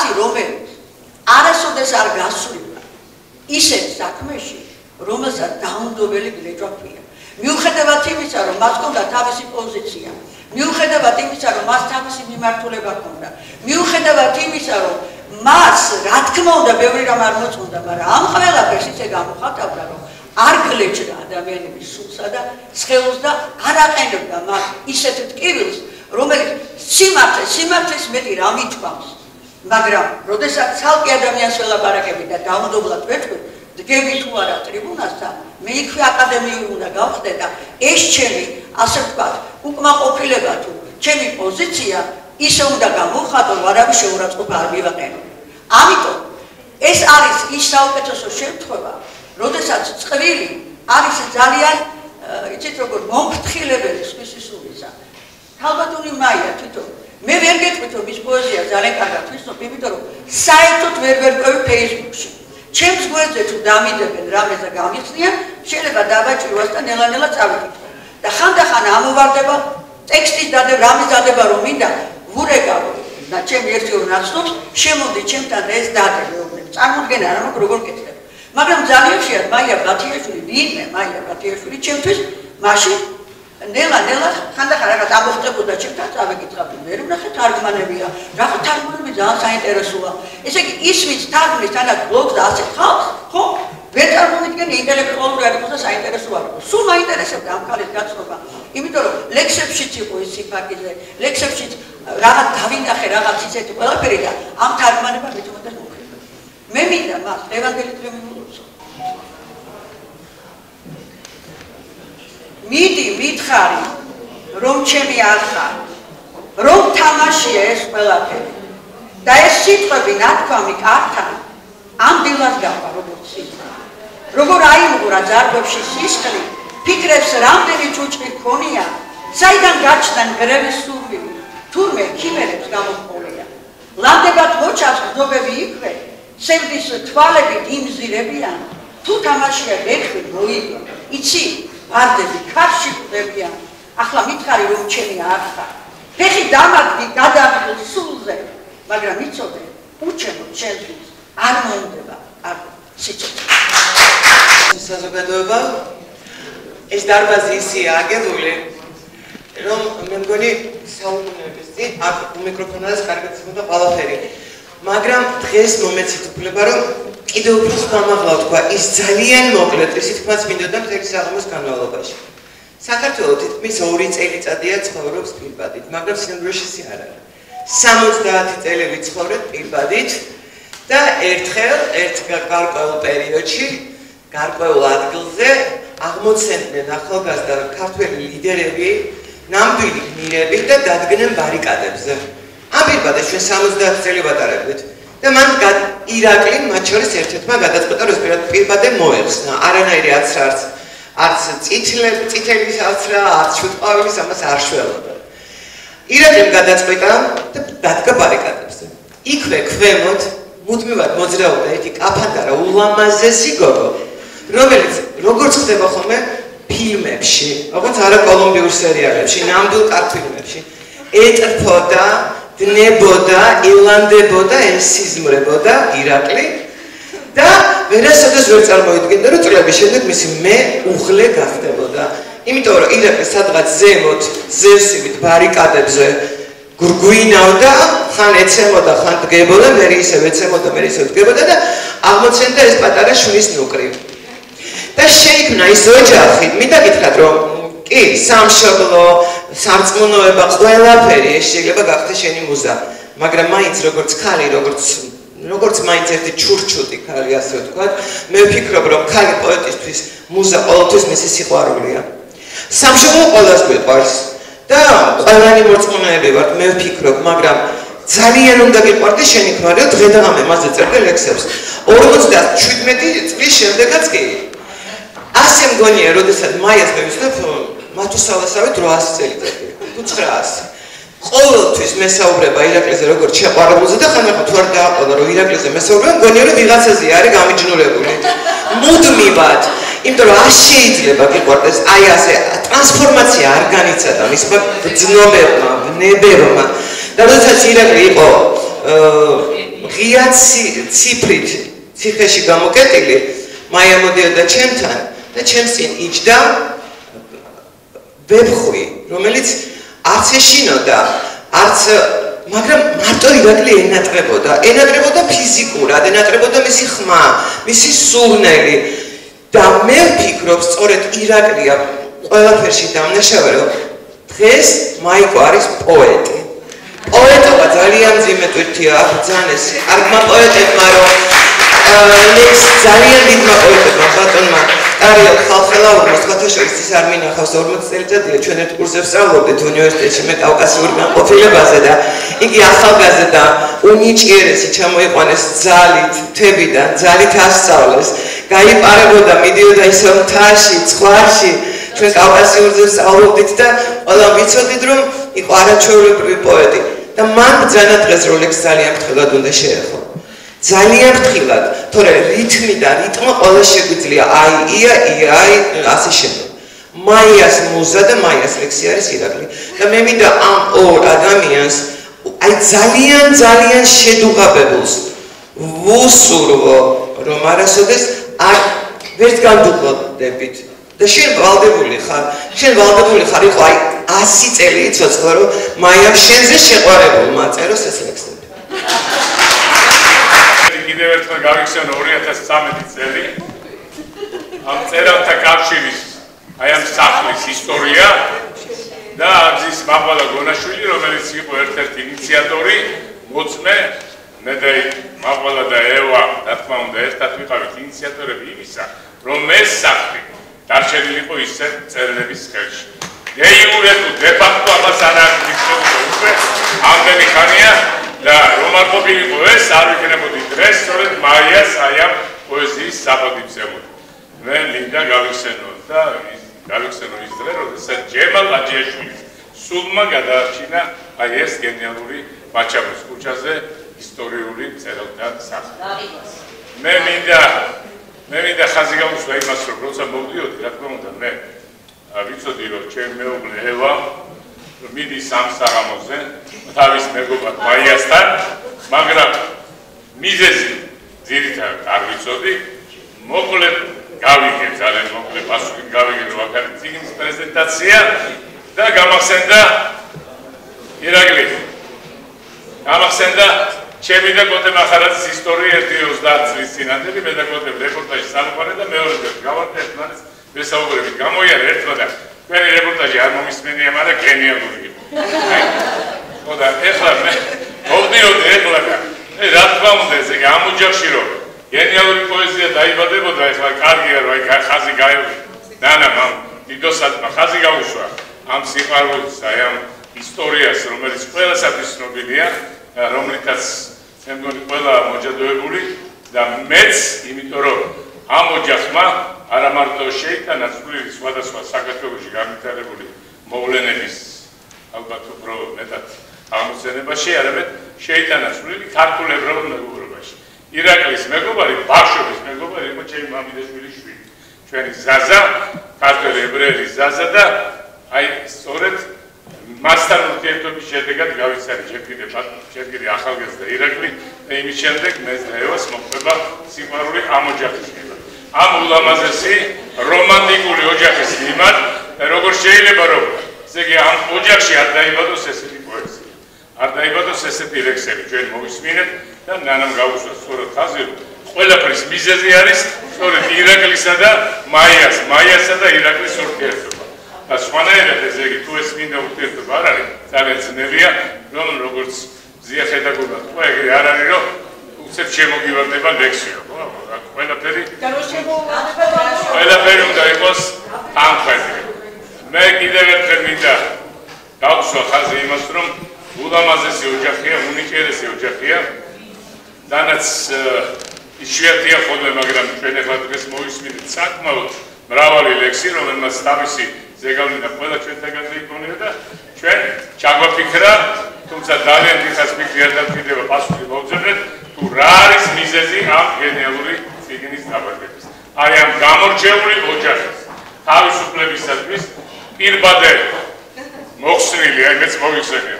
კაცი რომელიც არასოდეს არ გასულა ისეთ საქმეში რომელსაც დაუნდობელი გლეჭვა ქვია მიუხედავად იმისა, რომ მას ჰქონდა თავისი პოზიცია, მიუხედავად იმისა, რომ მას თავისი მიმართულება ჰქონდა, მიუხედავად იმისა, რომ მას რა თქმა უნდა ბევრი რამ არ მოწონდა, მაგრამ ამ ყველაფერს ისე გამოხატავდა, რომ არ გლეჭდა ადამიანების სულსა და სხეულს და არ აყენებდა მას ისეთ ტკივილს, რომელიც სიმართლე, სიმართლეს მეტი რა მithქვამს. მაგრამ, როდესაც ცალკე ადამიანს ველაპარაკები და დაუნდობლად ვეთქვი, დგები თუ არა ტრიბუნასთან, მე იქვე აკადემიური უნდა გავხდე და ეს ჩემი, ასე ვთქვათ, უკმაყოფილება თუ ჩემი პოზიცია ისე უნდა გამოხატო, ვარავის შეურაცხყოფა არ მივაყენო. ამიტომ ეს არის ის საუკეთესო შემთხვევა, როდესაც წყვილი არის ძალიან იცით როგორ მომფრთხილებელი სხვისი სულისა. თალბატონი მაია თვითონ მე ვერ გეტყვით რომ ის პოეზია ძალიან კარგად ვიცნობ, იმიტომ რომ საერთოდ ვერ ვერკვევი Facebook-ში. ჩემს გვერდზე თუ დამიდებენ რამეზე გამიხსნიან, შეიძლება დაბაჭიროს და ნელა-ნელა წავიკითხო. და ხანდახან ამოვარდება ტექსტის დადება, რამის დადება რომ მინდა ვურეკავო და ჩემ ერთი ორ ნაცნობს შემოდი ჩემთან ეს დადებო. წარმოდგენა რა მოგ როგორ კეთდება. მაგრამ ძალიან შეად მაია ბათიაშვილი, ვინმე მაია ბათიაშვილი ჩემთვის მაშინ ნელა ნელა ხანდახან რაღაც ამოხდებოდა ჩემთან წავეკითხავდი მე ვნახე თარგმანებია? რაღა თარგმანები ძალიან საინტერესოა. ესე იგი ისმის თარგმნის თანაც ბლოგს და ასე ხალხს ხო? ვერ წარმოვიდგენ ინტელექტუალური არ იყოს და საინტერესო არ იყოს სულ მაინტერესებდა ამ ქალის გაცნობა. იმიტომ რომ ლექსებშიც იყო ის სიფაკიზე ლექსებშიც რაღაც დავინახე რაღაც ისეთი ყველაფერი და ამ თარგმანება მეწოდა მე მინდა მას ევანგელი ტრემიმულოსო მითხარი რომ ჩემი ახარ რომ თამაშია ეს ყველაფერი. და ეს სიტყვები ნათქვამი კართან ამ დილას გავა როგორც სიტყვა. როგორ აიმღურა ძარბებში სისხლი ფიქრებს რამდენი ჩუჩი ქონია საიდან გაჩნდნენ გრევის სურვილი თურმე ქიმერებს გამოყოლია. ლანდებად მოჩას გზობები იქვე სევდის თვალები იმზირებიან თუ თამაშია ლეხვი მოიგო. იცი ვარდები ქარში ხვდებიან ახლა მითხარი რომ ჩემი არხა. ფეხი დამაგდი გადაგულ სულზე მაგრამ იცოდე უჩემო ჩემთვის არ მომდება არ სიჩქარე საზოგადოება ეს დარბაზი ისია აგებული რომ მე მგონი საუბრების წინ აქ მიკროფონაზე კარგად ცხონდა ყველაფერი. მაგრამ დღეს მომეცით უფლება რომ კიდევ უფრო სხვამაღლა თქვა ის ძალიან მოკლედ ისე თქმაც მინდოდა მთელი საღამოს განმავლობაში. საქართველოს თითქმის 2 წელიწადია ცხოვრობს პირბადით მაგრამ სინამდვილეში ისე არ არის 70 წელი ვიცხოვრეთ პირბადით და ერთხელ ერთ გარკვეულ პერიოდში გარკვეულ ადგილზე აღმოცენდნენ ახალგაზრდა ქართველი ლიდერები ნამდვილი გმირები და დადგნენ ბარიკადებზე. ამ პირბადას ჩვენ 70 წელი ვატარებდით და მან ირაკლი მათ შორის ერთ-ერთმა გადაწყვეტა რომ ეს პირბადე მოეხსნა არანაირი არც არც არც წითლე წითელი საცრა არც შუტყავილის ამას არ შველოდა. ირაკლიმ გადაწყვეტა და დადგა ბარიკადებზე. იქვე ქვემოთ მუდმივად მოძრაობდა ერთი კაფანდარა ულამაზესი გოგო რომელიც როგორც ხდება ხოლმე ფილმებში როგორც არა კოლუმბიურ სერიალებში ნამდვილ კარტფილმებში ეტრფოდა დნებოდა, ილანდებოდა, ესიზმრებოდა ირაკლი და ვერასოდეს ვერ წარმოიდგენდა, რომ წლების შემდეგ მისი მე უღლე გახდებოდა. იმიტომ რომ ირაკლი სადღაც ზემოთ, ზევსივით ბარიკადებზე გურგვინავდა, ხან ეცემოდა, ხან დგებოდა, მე ისე ეცემოდა, მე ისე დგებოდა და აღმოცენდა ეს პატარა შვილის ნუკრი. და შეიქმნა ის ოჯახი, მინდა გითხრათ რომ კი, სამშობლო, სამწმუნოება, ყველაფერი ეს შეიძლება გახდეს შენი მუზა, მაგრამ მაინც როგორც ხალი, როგორც როგორც მაინც ერთი ჩურჩუტი ხალი ასე ვთქვათ, მე ვფიქრობ, რომ ხალი პოეტისთვის მუზა ყოველთვის მისი სიყვარულია. სამშობლო ყოველას გვიყვარს და ყველანი მოწმუნეები ვართ, მე ვფიქრობ, მაგრამ ძალიან უნდა გიყვარდეს შენი ქმარი, დღე და ღამე მასზე წერდა ლექსებს. 57 წლის შემდეგაც კი ასე მგონია, როდესაც მაიას მივისწრებ, მათუსალასავე 800 წელიწადი თუ 900 ყოველთვის მესაუბრება ირაკლიზე როგორც შეყვარებულზე და ხანდახან თუ არ დააყოლა რომ ირაკლიზე მესაუბრება მგონია რომ ვიღაცაზე არის გამიჯნურებული. მუდმივად. იმიტომ რომ არ შეიძლება გიყვარდეს აი ასე ტრანსფორმაცია არ განიცადა მის ძნობებმა ნებერმა და როდესაც ირაკლი იყო ღია ციფრით ციხეში გამოკეტილი მაია მოდიოდა ჩემთან და ჩემს წინ იჯდა ვებხვი, რომელიც არც ეშინოდა, არც მაგრამ მარტო ირაკლი ენატრებოდა, ენატრებოდა ფიზიკურად, ენატრებოდა მისი ხმა, მისი სურნელი. და მე ვფიქრობ, სწორედ ირაკლია ყველაფერში დამნაშავე, დღეს მაიკო არის პოეტი. პოეტობა ძალიან ძიმე თვითია, ბძანეს, არგმა პოეტებმა რომ ლექს ძალიან დიდმა პოეტებმა ბატონმა არიო ხალხელაურს ფოთაშორის ის არ მინახავს 40 წელიწადია ჩვენ ერთ კურსებს სწავლობდით უნივერსიტეტში მე კავკასიურ განყოფილებაზე და იგი ახალგაზრდა უნიჭიერესი ჩამოიყვანეს ძალით თებიდან ძალით ასწავლეს. გაიპარებოდა მიდიოდა ისე მთაში ცხვარში ჩვენ კავკასიურზე სწავლობდით და ყველა ვიცოდით რომ იყო არაჩვეულებრივი პოეტი. და მან ბძანა დღეს როლექს ძალიან ფრთხილად უნდა შეეხო ძალიან ფრთხილად, თორე რითმი და რიტმი ყველა შეგვიძლია. აი, ია, ია, აი, ასე შემდეგ. მაიას მუზა და მაიას ლექსი არის ირაკლი. და მე მინდა ამ ორ ადამიანს აი ძალიან ძალიან შედუღაბებულს ვუსურვო, რომ არასოდეს არ ვერც განდუღოდებით. და შენ ვალდებული ხარ, შენ ვალდებული ხარ იყო აი 100 წელი იცოცხლო, რომ მაიამ შენზე შეყვარებულმა წეროს ეს ლექსი. გავიხსენო 2013 წელი. ამ წერალთა კავშირის აი ამ სახლის ისტორია და აბზის მაყვალა გონაშვილი რომელიც იყო ერთ-ერთი ინიციატორი მოწმე მე და მაყვალა და ევა რა თქმა უნდა ერთად ვიყავით ინიციატორები იმისა რომ ეს სახლი დარჩენილიყო ისე წერილების ხელში. დეიურე თუ დეფაქტო ამას არ აქვს მიხსოვდა უკვე ამდენი ხანია და რომ არ ყოფილიყო ეს არ ვიქნებოდი დღეს სწორედ მაიას აი ამ პოეზიის საბაგიბზემოთ მე მინდა გავიხსენო და გავიხსენო ის დღე როდესაც ჯემალ აჯიაშვილის სულმა გადაარჩინა აი ეს გენიალური მაჩაბოს ქუჩაზე ისტორიული წერილთა სახლი მე მინდა მე მინდა ხაზი გავუსვა იმას რომ როცა მოვდიოდი რა თქმა უნდა მე ვიცოდი რომ ჩემ მეუღლე ევა მიდის ამ საღამოზე თავის მეგობარ მაიასთან, მაგრამ მიზეზი ძირითადად არ ვიცოდი. მოკლედ გავიგე, ძალიან მოკლედ პასუხი გავიგე რომ აქ არის ციგნის პრეზენტაცია და გამახსენდა ირაკლი. გამახსენდა ჩემი და კოტე მახარაძის ისტორია 1-30 წლის წინანდელი მე და კოტე რეპორტაჟი სამყარო და მეორე დღე გავარდეთ მას მესაუბრებით გამოიარე ერთმა მერი რეპორტაჟი არ მომისმენია, მაგრამ გენიალური იყო. ხოდა ეხლა მე მოვდიოდი ეხლა რა თქმა უნდა ესე ამ ოჯახში რომ გენიალური პოეზია დაიბადებოდა, ეხლა კარგია რომ აი ხაზი გაიყვი. და და მამ დიდოსად ხაზი გაუშვა ამ სიყვარულს, აი ამ ისტორიას, რომელიც ყველასათვის ცნობილია, რომლითაც მე მგონი ყველა მოჯადოებული და მეც, იმიტომ რომ ამ ოჯახმა არა მარტო შეიტანა წვლილი სხვადასხვა საქართველოსი განვითარებული მოვლენების ალბათ უფრო მეტად აღმოცენებაში, არამედ შეიტანა წვლილი ქართულ ევროპულ მეგობრობაში. ირაკლის მეგობარი, ბავშვობის მეგობარი იყო ჩემი მამიდაშვილი შვილი. ჩვენი ზაზა, ქართული ებრაელი ზაზა და აი სწორედ მასთან ურთიერთობის შედეგად გავიცარი ჯერ კიდე ახალგაზრდა ირაკლი და იმის შემდეგ მე ზეოს მოხდება სიყვარული ამ ოჯახის მიმართ. ამ ულამაზესი რომანტიკული ოჯახის მიმართ როგორ შეიძლება რომ ესე იგი ამ ოჯახში არ დაიბადოს ესეთი პოეზია? არ დაიბადოს ესეთი ლექსები ჩვენ მოვისმინეთ და ნანამ გავუსვა სწორად ხაზი ყველაფრის მიზეზი არის სწორედ ირაკლისა და მაიას მაიასა და ირაკლის ურთიერთობა. და სხვანაირად ესე იგი თუ ეს მინდა ურთიერთობა არ არის ძალიან ძნელია რომ როგორც ზია ხედაგურა თქვა ეგრე არ არის რომ უცებ შემოგივარდება ლექსიო. ხო ყველაფერი ყველაფერი უნდა იყოს თანხმები მე კიდევ ერთხელ მინდა გავსვა ხაზი იმას რომ ულამაზესი ოჯახია უნიჭიერესი ოჯახია. დანაც იშვიათია ხოლმე მაგრამ ჩვენ ახლა დღეს მოვისმინეთ საკმაოდ მრავალი ლექსი რომელმაც თავისი ზეგავლენა ყველა ჩვენთაგანზე იქონია და ჩვენ ჩაგვაფიქრა თუმცა ძალიან დიდხანს ფიქრი არ დაგიდება პასუხი მოვძებნეთ თუ რა არის მიზეზი ამ გენიალური ციგნის დაბადების. აი ამ გამორჩეული ოჯახის თავისუფლებისათვის პირბადე მოხსნილი, აი მეც მოვიხსენე.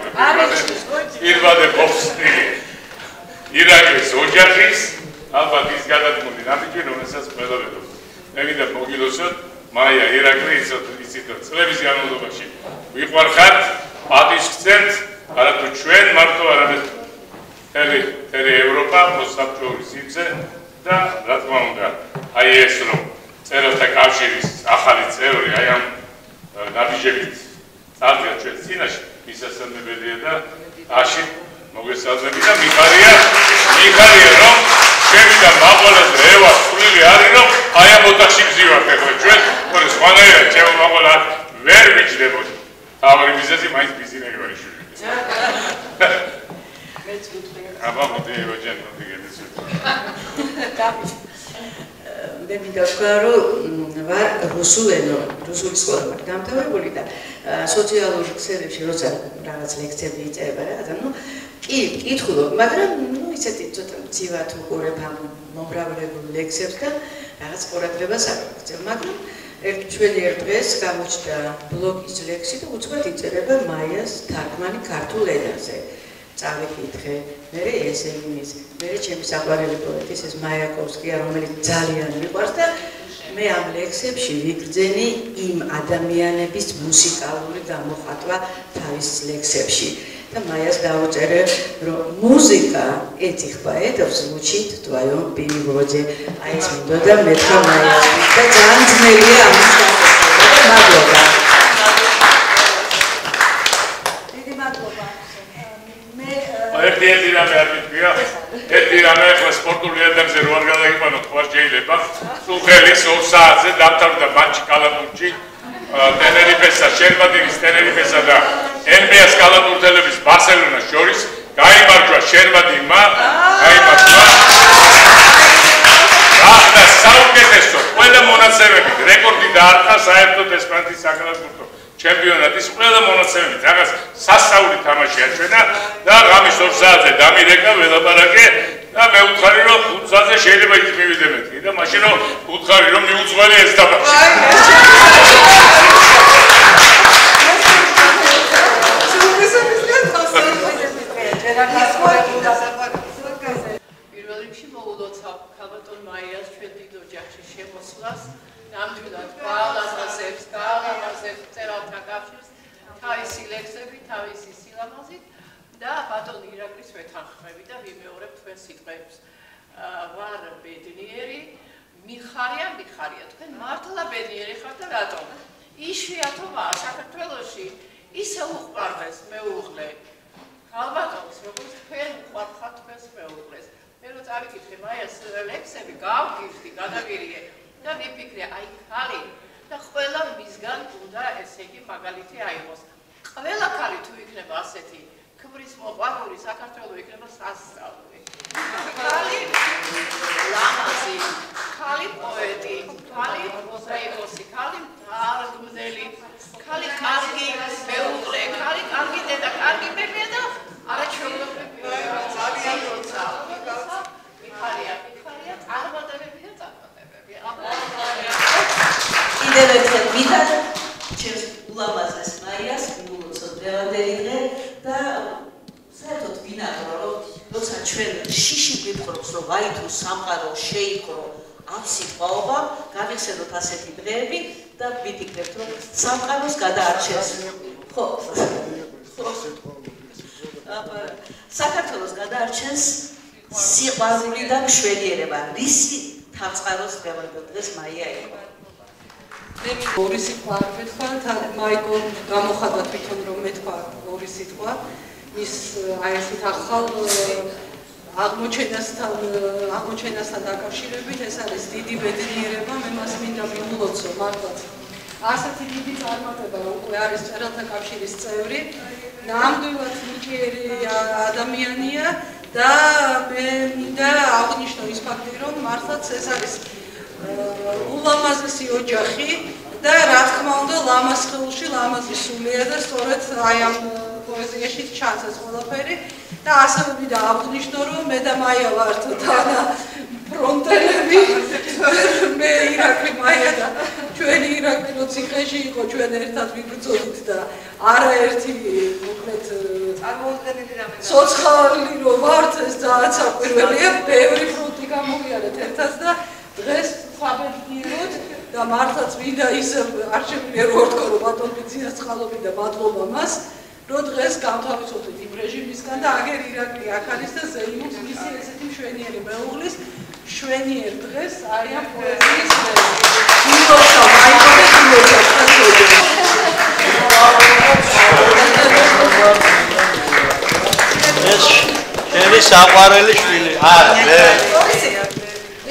პირბადე მოხსნილი. ირაკლის ოჯახის ალბათ ის გადადგმული ნაბიჯი, რომელსაც ყველა ვეტყობ. მე მინდა მოგილოცოთ მაია ირაკლი იცით იცით წლების განმავლობაში. ვიყვარხართ პატის გცემთ არათუ ჩვენ მარტო არამედ ელი ელი ევროპა მოსაბჭოური სიძე და რა თქმა უნდა აი ეს რომ წერილთა კავშირის ახალი წევრი აი ამ ნაბიჯებით წარდგა ჩვენ წინაშე მისასალმებელია და აში მოგესალმები და მიხარია მიხარია რომ ჩემი და მაღალას რევა სულილი არის რომ აი ამ ოთახში მზივართ ახლა ჩვენ თორე სხვანაირად ჩემო მაღალა ვერ მიჭდებოდი თავი მიზეზი მაინც ბიზნესი ვარ შვილი მეც ვიტყვი აბა მოდი როჯენ მოდი გეცე მე ვთქვა რომ ვარ რუსულენო რუსული სკოლა მაქვს დამთავრებული და სოციალურ ქსელებში როცა რაღაც ლექციები იწერება რა და ნუ კი კითხულობ მაგრამ ნუ ისეთი ცოტა მცივად უყურებ ამ მომრავლებულ ლექციებს და რაღაც ყურადღებას არ ვაქცევ მაგრამ ერთ ჩვენი ერთ დღეს გამოჩნდა ბლოგის ლექსი და უცბად იწერება მაიას თარგმანი ქართულ ენაზე. წავიკითხე მე ესე იმის მე ჩემი საყვარელი პოეტის ეს მაიაკოვსკია რომელიც ძალიან მიყვარს და მე ამ ლექსებში ვიგრძენი იმ ადამიანების მუსიკალური გამოხატვა თავის ლექსებში და მაიას გაუწერე რომ მუზიკა ეცი ხაედავს ლუჩით თვაიონ პივოჯე აი ეს მინდოდა მეთქა მაიას. და ძალიან ძნელია ამის გაკეთება მადლობა. დიდი მადლობა. მე ერთი ერთი რამე არ გითქვია ერთი რამე ახლა სპორტული ეტაპზე რო არ გადაიყვანოთ ხوار შეიძლება. სულ ხელის 2 საათზე დამთავრდა მატჩი კალაბურჩი ტენერიფესა შერბადინის ტენერიფესა და NBA-ს კალაპურთელების ბარსელონას შორის გაიმარჯვა შერბადინმა გაიმარჯვა და საუკეთესო ყველა მონაცემებით რეკორდი დაარქვა საერთოდ ესპანეთის საკალაპურთო ჩემპიონატის ყველა მონაცემებით რაღაც სასწაული თამაში აჩვენა და ღამის 2 საათზე დამირეკა ველაპარაკე და მე უთხარი რომ 5 საათზე შეიძლება ის მივიდე მეთქი და მაშინ რომ უთხარი რომ მიუძღველი ეს თამაში პირველ რიგში მოულოცავ ქალბატონ მაიას ჩვენ დიდ ოჯახში შემოსვლას. ნამდვილად გვალაზრებს, გვალაზრებს წერალთა კავშირს, თავისი ლექსები, თავისი სილამაზით და ბატონ ირაკლის ვეთანხმები და ვიმეორებ თქვენ სიტყვებს. ვარ ბედნიერი, მიხარია, მიხარია. თქვენ მართლა ბედნიერი ხართ და რატომ? იშვიათობაა საქართველოში ისე უყვარდეს მეუღლე. ალბათოს როგორც თქვენ უყვარხართ თქვენს მეუღლეს. მე რო წავიკითხე მაიას ლექსები, გავგიხდი, გადავირიე. და მიფიქრე, აი ხალი და ყველა მისგან უნდა ესე იგი მაგალითი აიღოს. ყველა ხალი თუ იქნება ასეთი ქმრის მოყვარული საქართველოს იქნება სასწაული. ხალი ლამაზი, ხალი პოეტი, ხალი მოსაიკოსი, ხალი თარგმნელი, ხალი კარგი მეუღლე, ხალი კარგი დედა, კარგი მეფე და არაჩვეულებრივი. ძალიან როცა. მიხარია, მიხარია, წარმატებებია წარმატებები. კიდევ ერთხელ ვითარ ჩემს ულამაზეს მაიას მიგულოცოთ დღევანდელი დღე და საერთოდ ვინახრო რომ როცა ჩვენ შიში ვიფხრობს რომ აი თუ სამყარო შეიფრო ამ სიტყვაობა გამიხსენოთ ასეთი დღეები და ვითიქნებთ რომ სამყაროს გადაარჩენს ხო. საქართველოს გადაარჩენს სიყვარული და მშვენიერება. რისი თავწყაროს დღევანდელ დღეს მაია იყო. მე ორი სიტყვა არ მეთქვა, თან მაიკო გამოხატა თვითონ რომ მეთქვა ორი სიტყვა. ის აი ესეთ ახალ აღმოჩენასთან აღმოჩენასთან დაკავშირებით ეს არის დიდი ბედნიერება, მე მას მინდა მიულოცო მართლაც. ასეთი დიდი წარმატება უკვე არის წერალთა კავშირის წევრი. ნამდვილად ნიჭიერი ადამიანია და მე მინდა აღნიშნო ის ფაქტი, რომ მართლაც ეს არის ულამაზესი ოჯახი და რა თქმა უნდა ლამაზ ხელში ლამაზი სულია და სწორედ აი ამ პოეზიაში ჩანს ეს ყველაფერი. და ასევე მინდა აღნიშნო, რომ მე და მაია ვართ თანა ფრონტელები. მე ირაკლი მაია და ჩვენი ირაკლი რო ციხეში იყო ჩვენ ერთად ვიბრძოდით და არაერთი მოკლედ წარმოუდგენელი რამე სოციალური რო ვართ ეს ძალიან საკვირველია ბევრი ფრონტი გამოვიარეთ ერთად და დღეს ხაბერდიეროთ და მართლაც მინდა ის არ შემიძლია რო ვთქვა რომ ბატონ ბიძიას წყალობი და მადლობა მას რომ დღეს გავთავისუფლდით იმ რეჟიმისგან და აგერ ირაკლი აქ არის და ზეიმუს მისი ესეთი მშვენიერი მეუღლის შვენიერ დღეს აი ამ პოეზიის მილოცა მაიკოვი მილოცა ეს შენი საყვარელი შვილი. არა მე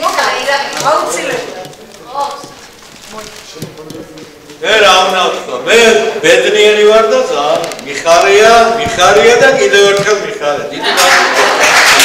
მოხა ირაკლი აუცილებლად მე რა უნდა ვთქვა მე ბედნიერი ვარ და ძალიან მიხარია მიხარია და კიდევ ერთხელ მიხარია. დიდი Thank